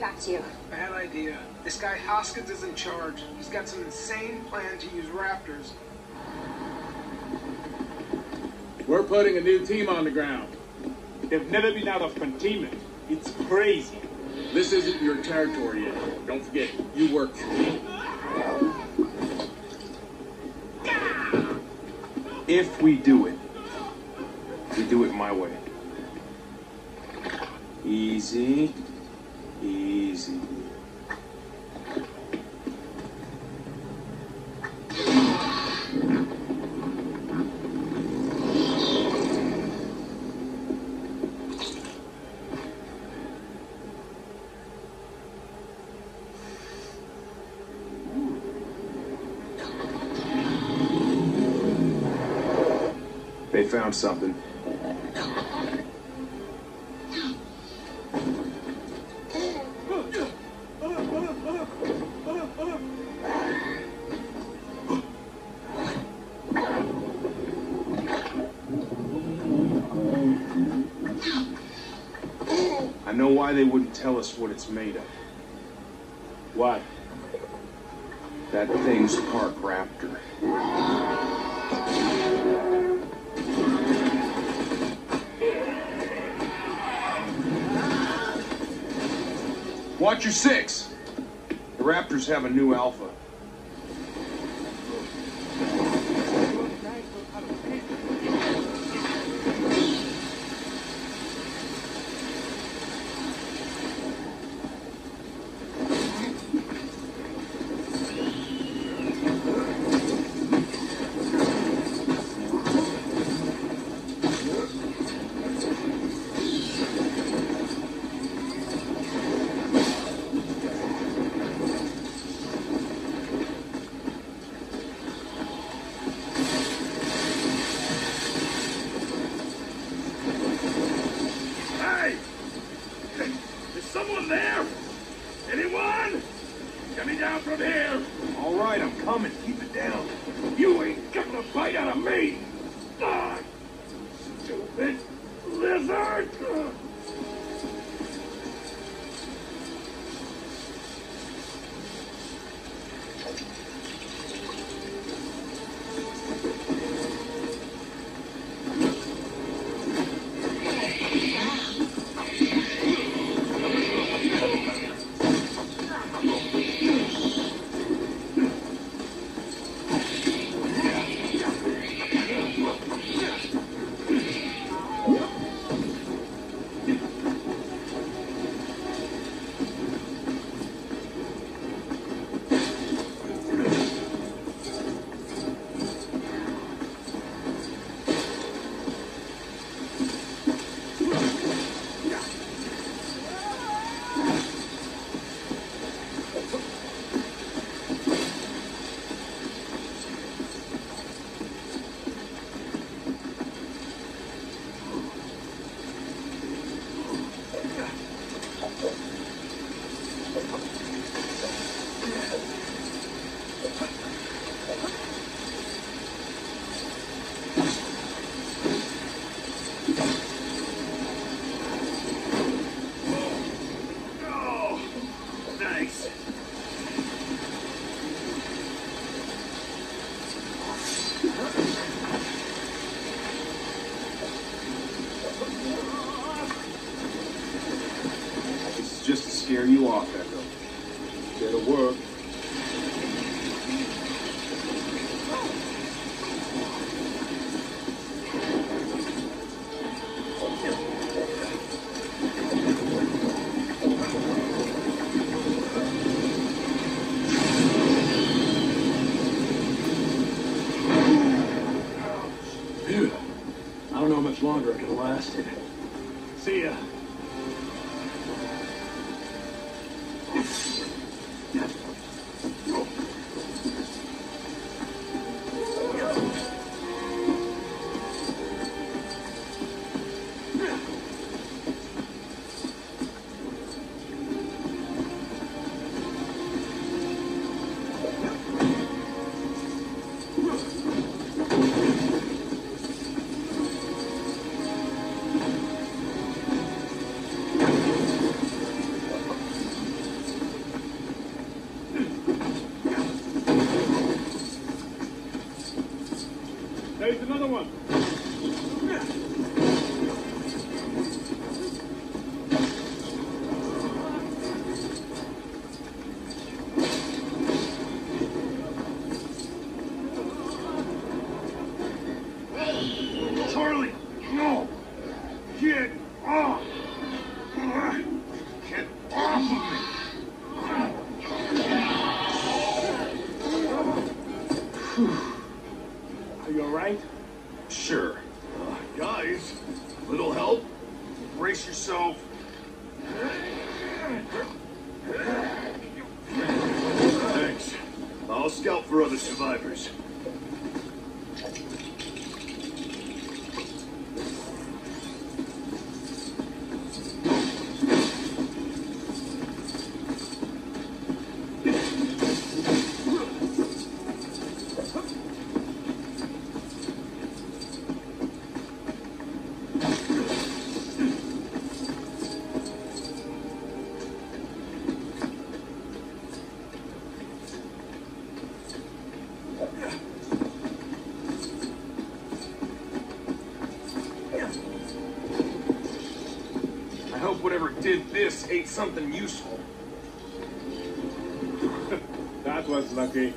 Back to you. Bad idea. This guy Hoskins is in charge. He's got some insane plan to use raptors. We're putting a new team on the ground. They've never been out of containment. It's crazy. This isn't your territory yet. Don't forget, you work for me. If we do it, tell us what it's made of. Why? That thing's Park raptor. Watch your six. The Raptors have a new alpha. brother survived. this ate something useful. (laughs) that was lucky.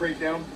crate down?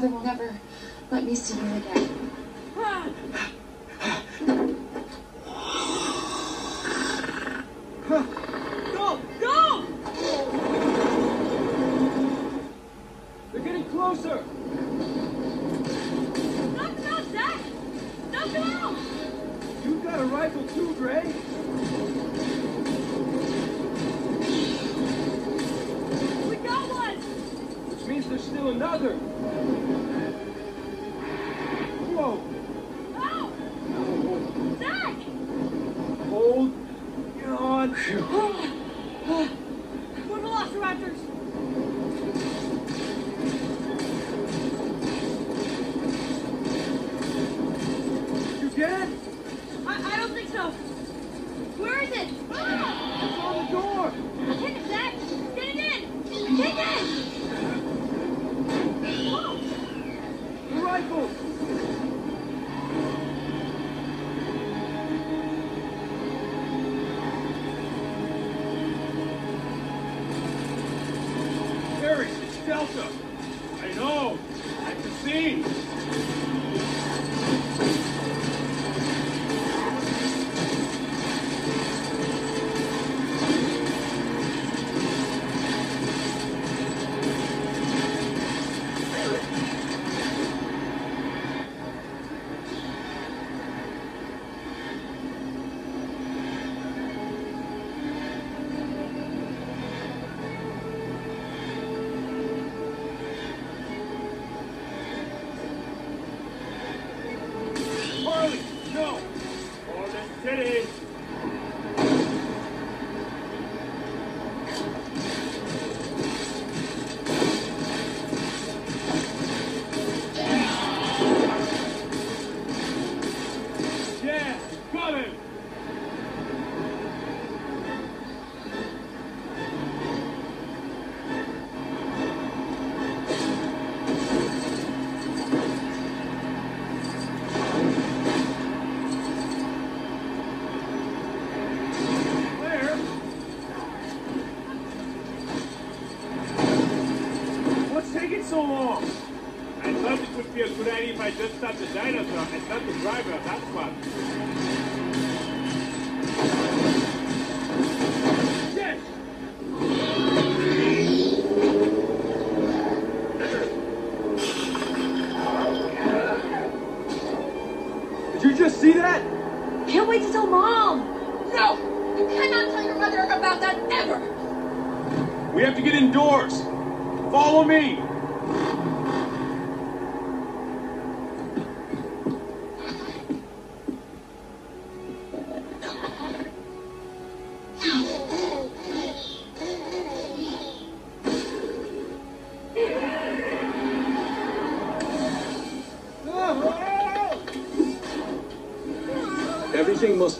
father will never let me see you again. Go! Go! They're getting closer! You've got a rifle too, Gray! We got one! Which means there's still another!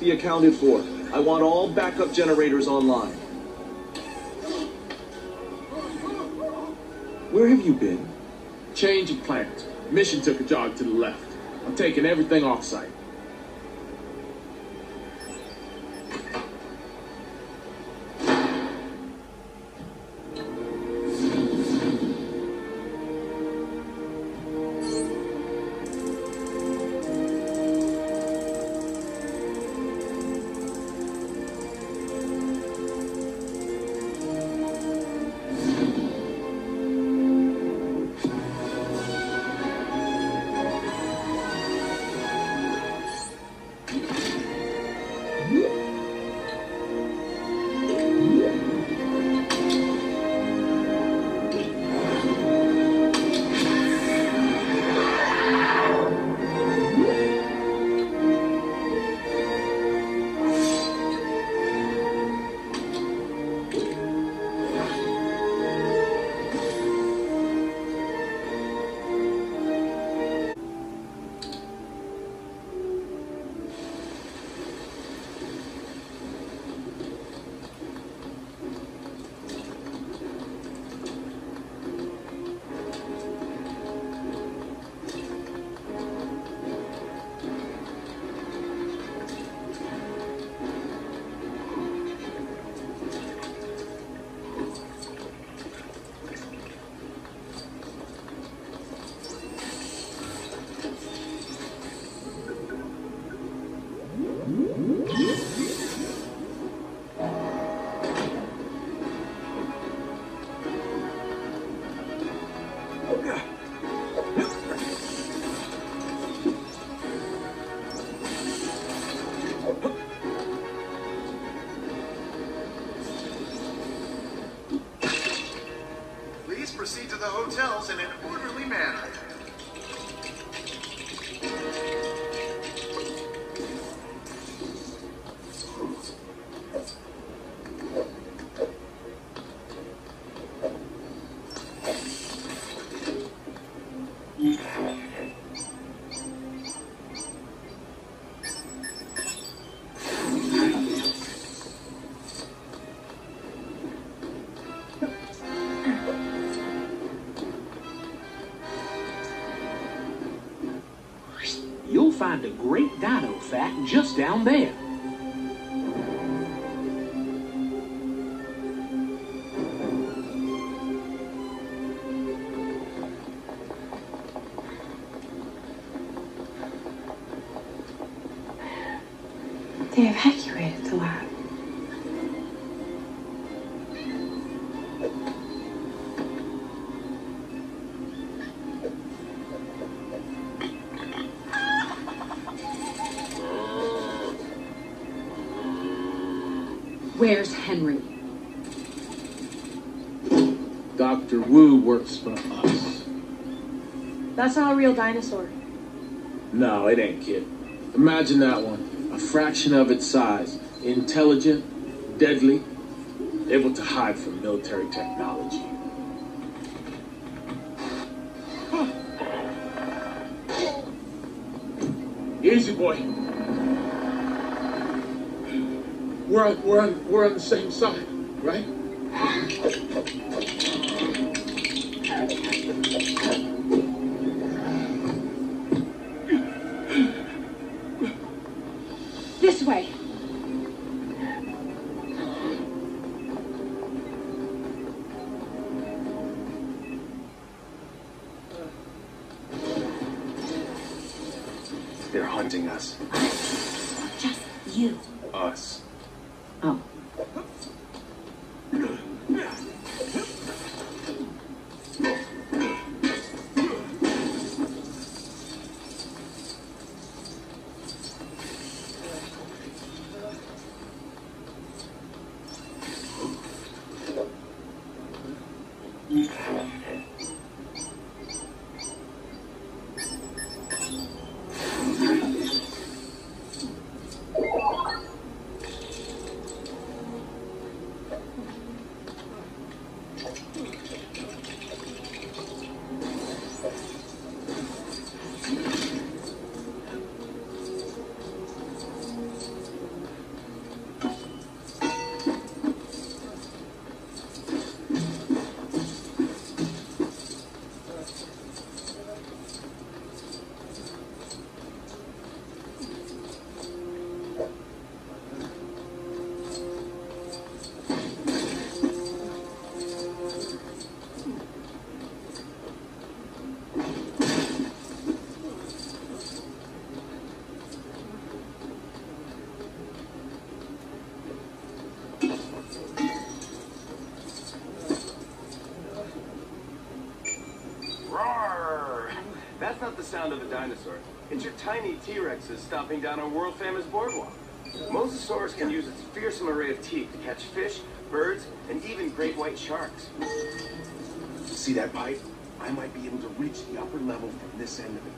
be accounted for. I want all backup generators online. Where have you been? Change of plans. Mission took a jog to the left. I'm taking everything off-site. Just That's not a real dinosaur. No, it ain't, kid. Imagine that one. A fraction of its size. Intelligent, deadly, able to hide from military technology. Easy, boy. We're on, we're on, we're on the same side, tiny T-Rexes stomping down a world-famous boardwalk. Mosasaurus can use its fearsome array of teeth to catch fish, birds, and even great white sharks. See that pipe? I might be able to reach the upper level from this end of it.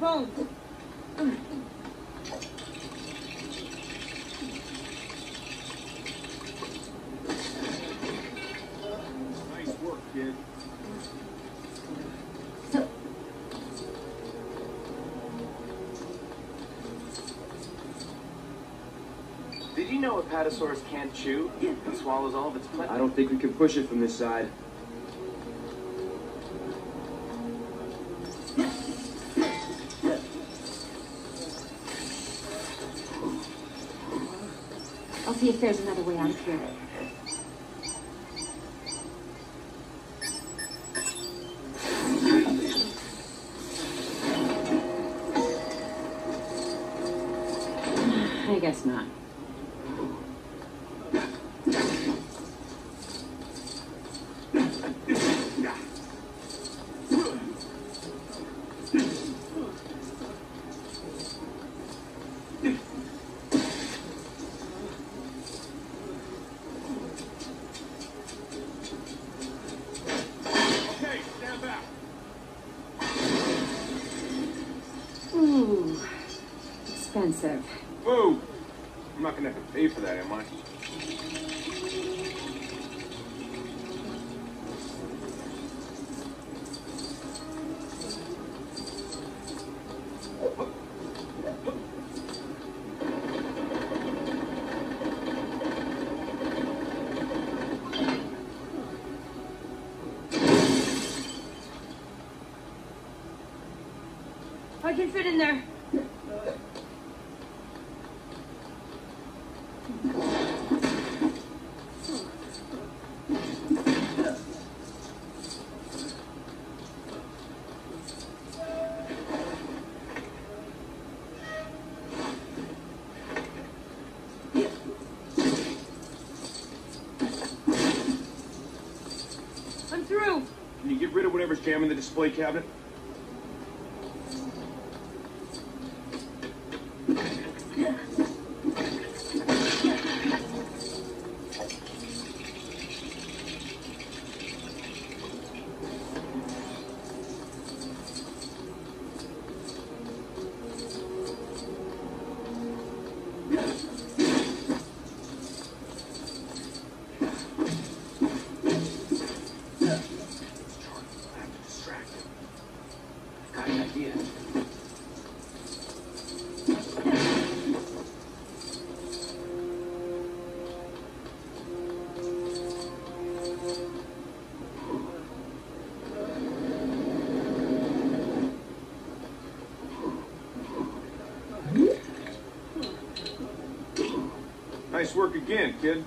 Nice work, kid. Did you know Apatosaurus can't chew? It swallows all of its planet. I don't think we can push it from this side. There's another way out of here. I guess not. Okay, stand back. Ooh, expensive. I'm not gonna have to pay for that, am I? I can fit in there. I'm through. Can you get jamming the display cabinet? Nice work again, kid.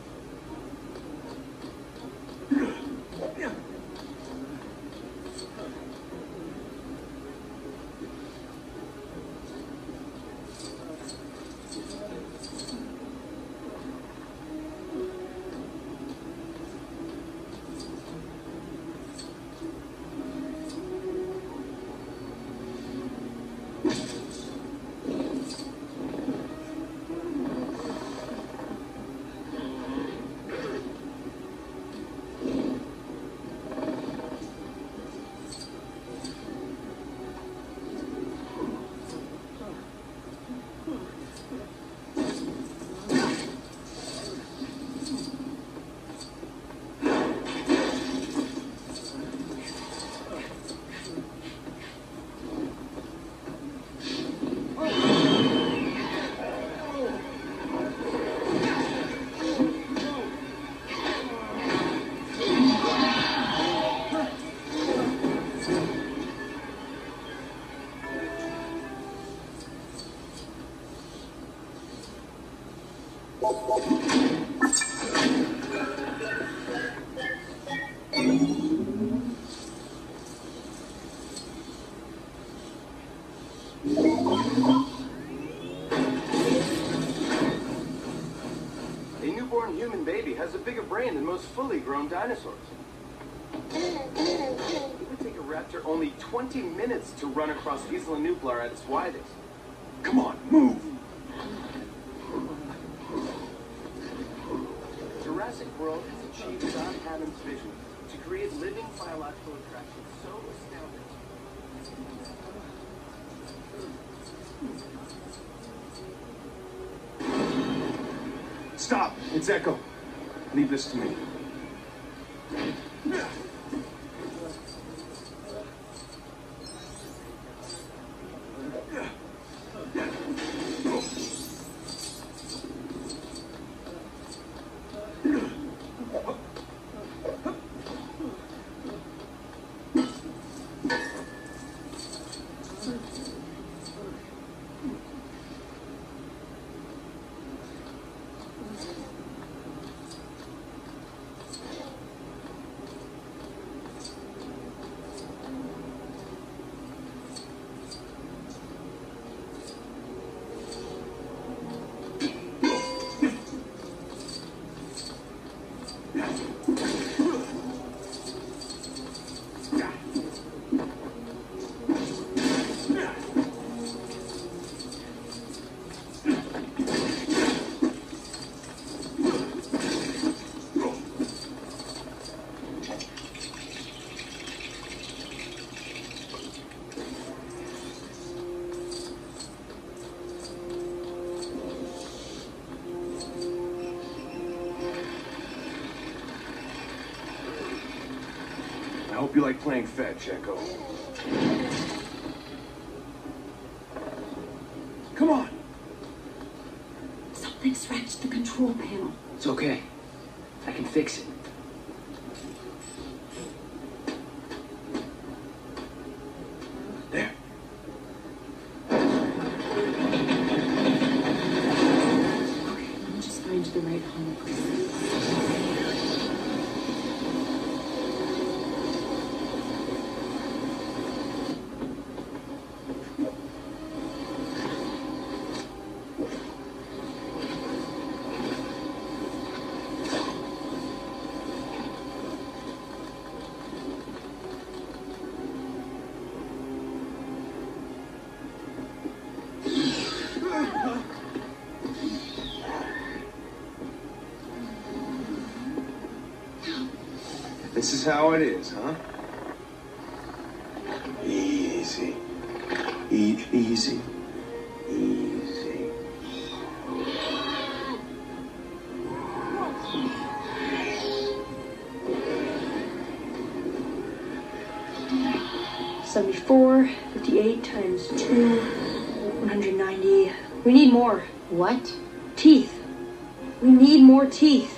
Has a bigger brain than most fully grown dinosaurs. It would take a raptor only 20 minutes to run across Isla Nublar at its widest. Come on, move! Jurassic World has achieved John Hammond's vision to create living biological attractions so astounding. Stop! It's Echo. Leave this to me. Like playing fetch, Echo. Is how it is, huh? Easy. E- easy. Easy. Seventy-four, fifty-eight times two, one hundred ninety. We need more. What? Teeth. We need more teeth.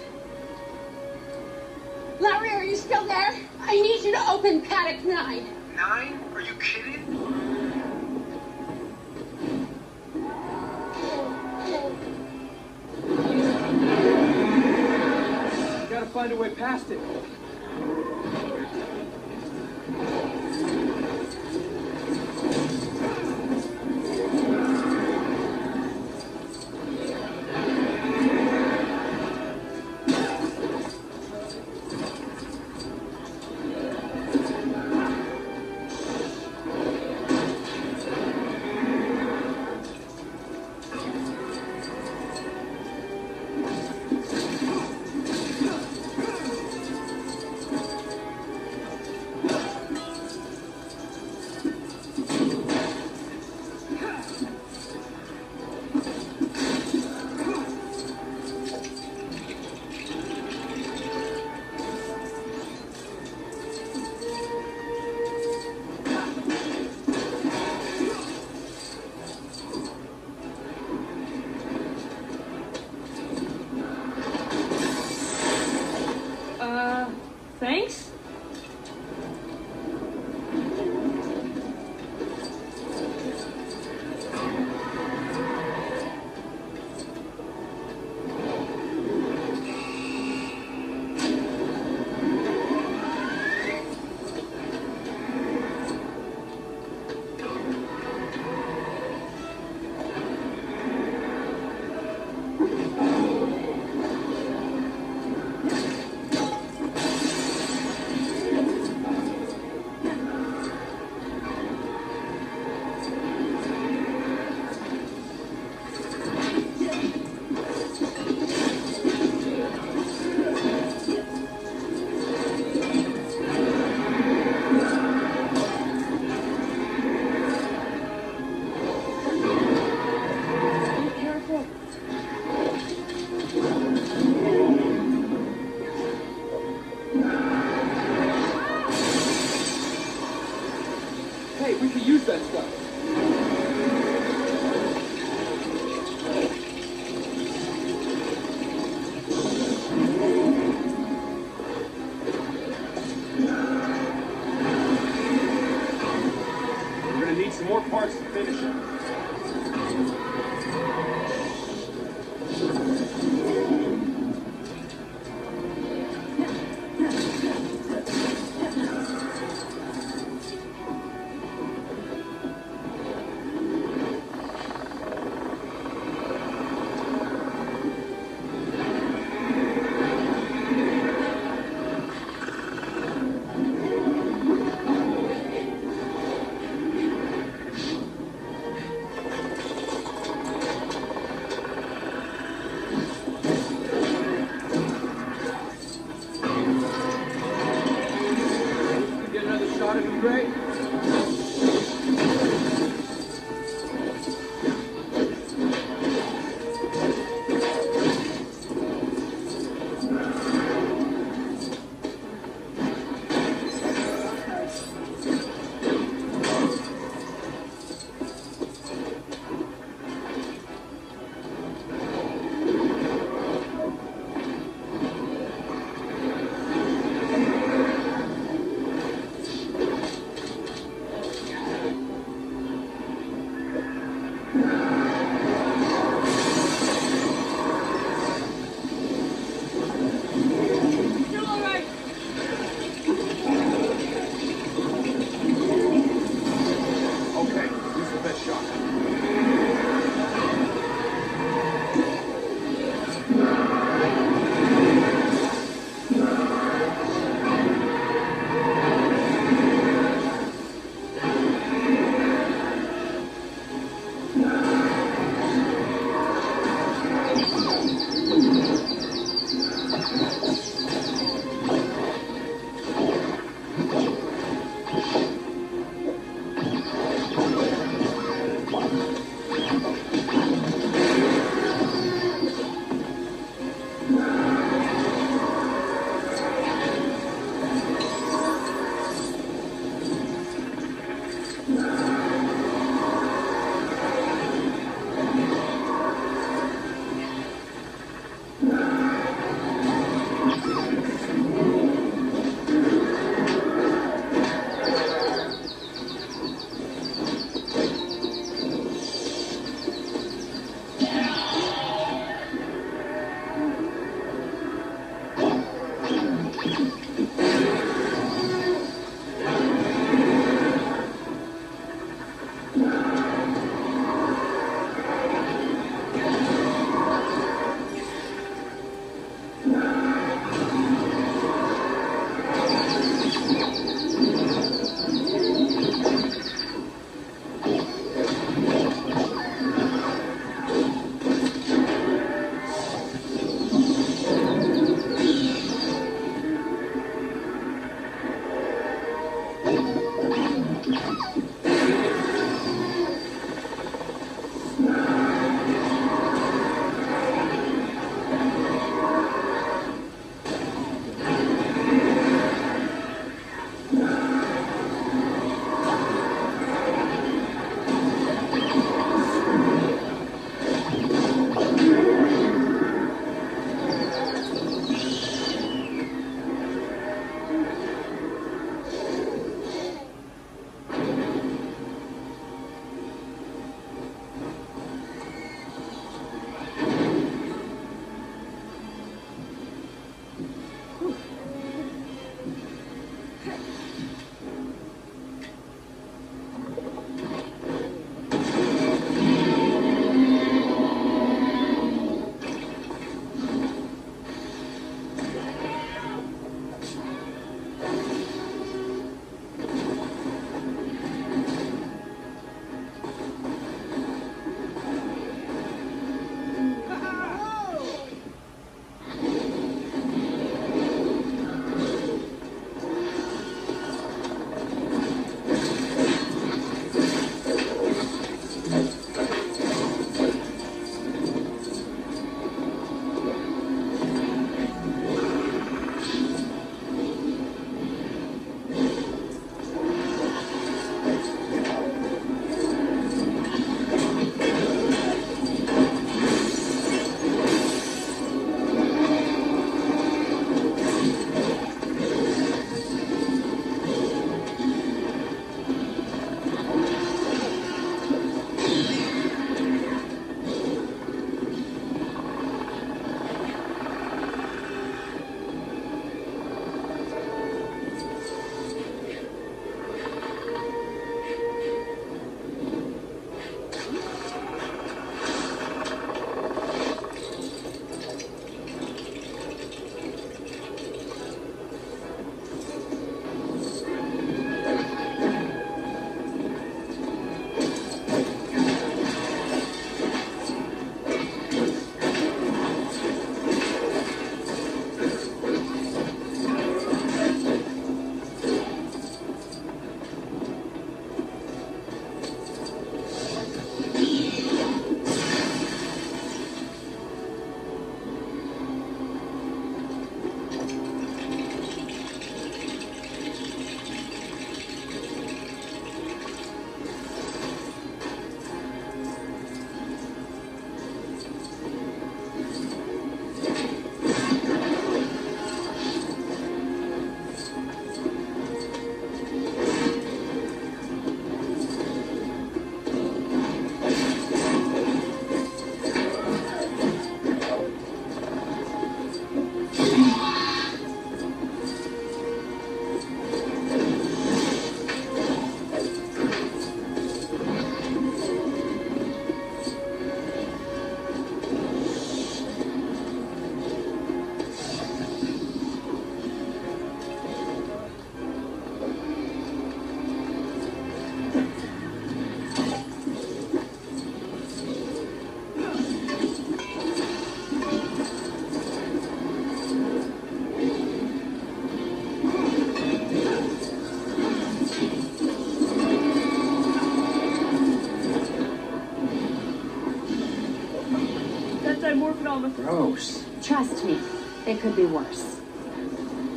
Gross. Trust me, it could be worse.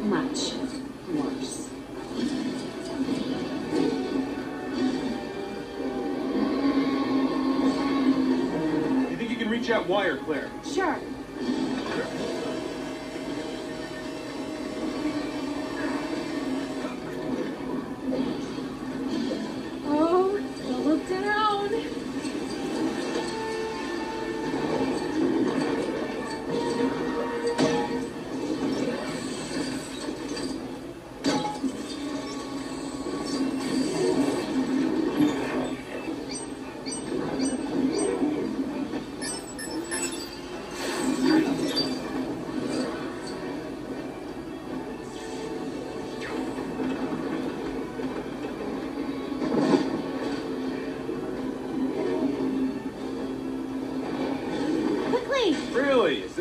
Much worse. You think you can reach that wire, Claire?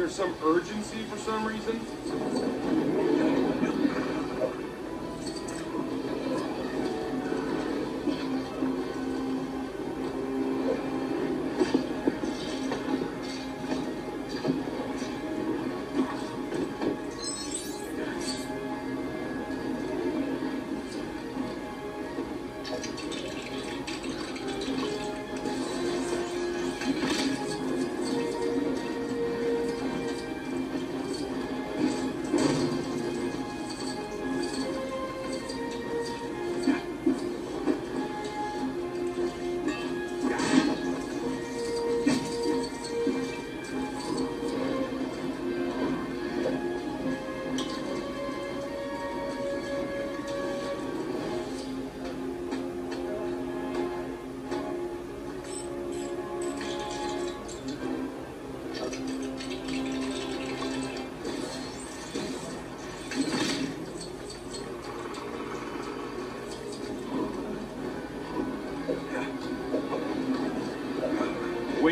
There some urgency for some reason?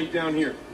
Wait down here.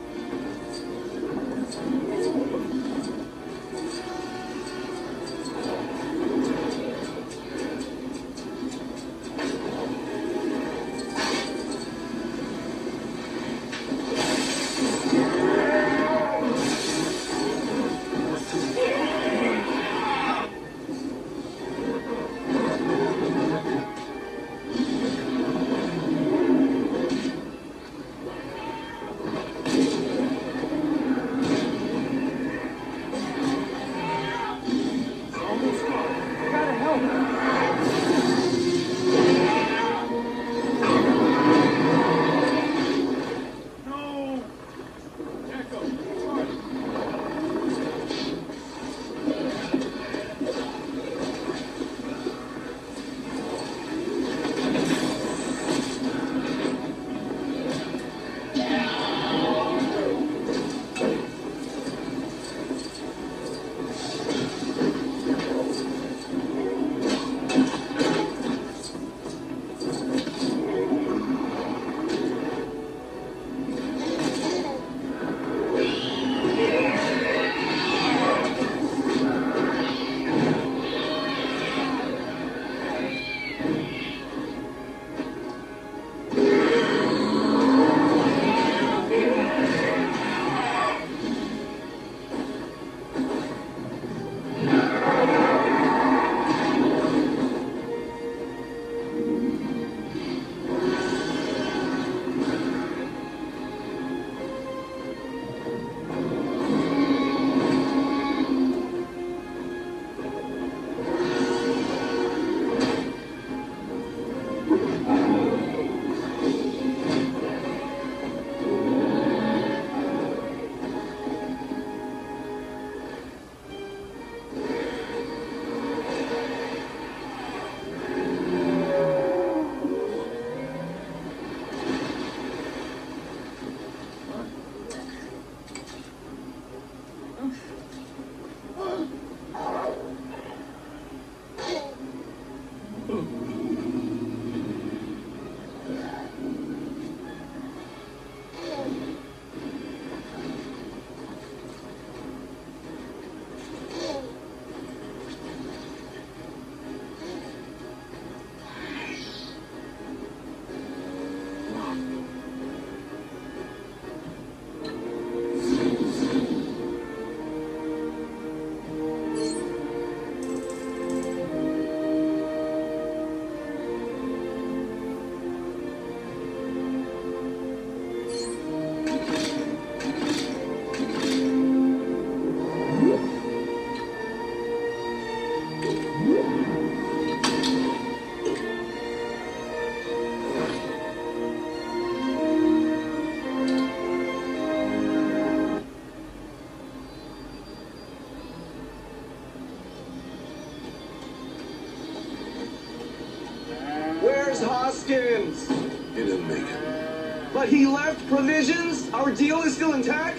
Hoskins? He didn't make it. But he left provisions? Our deal is still intact?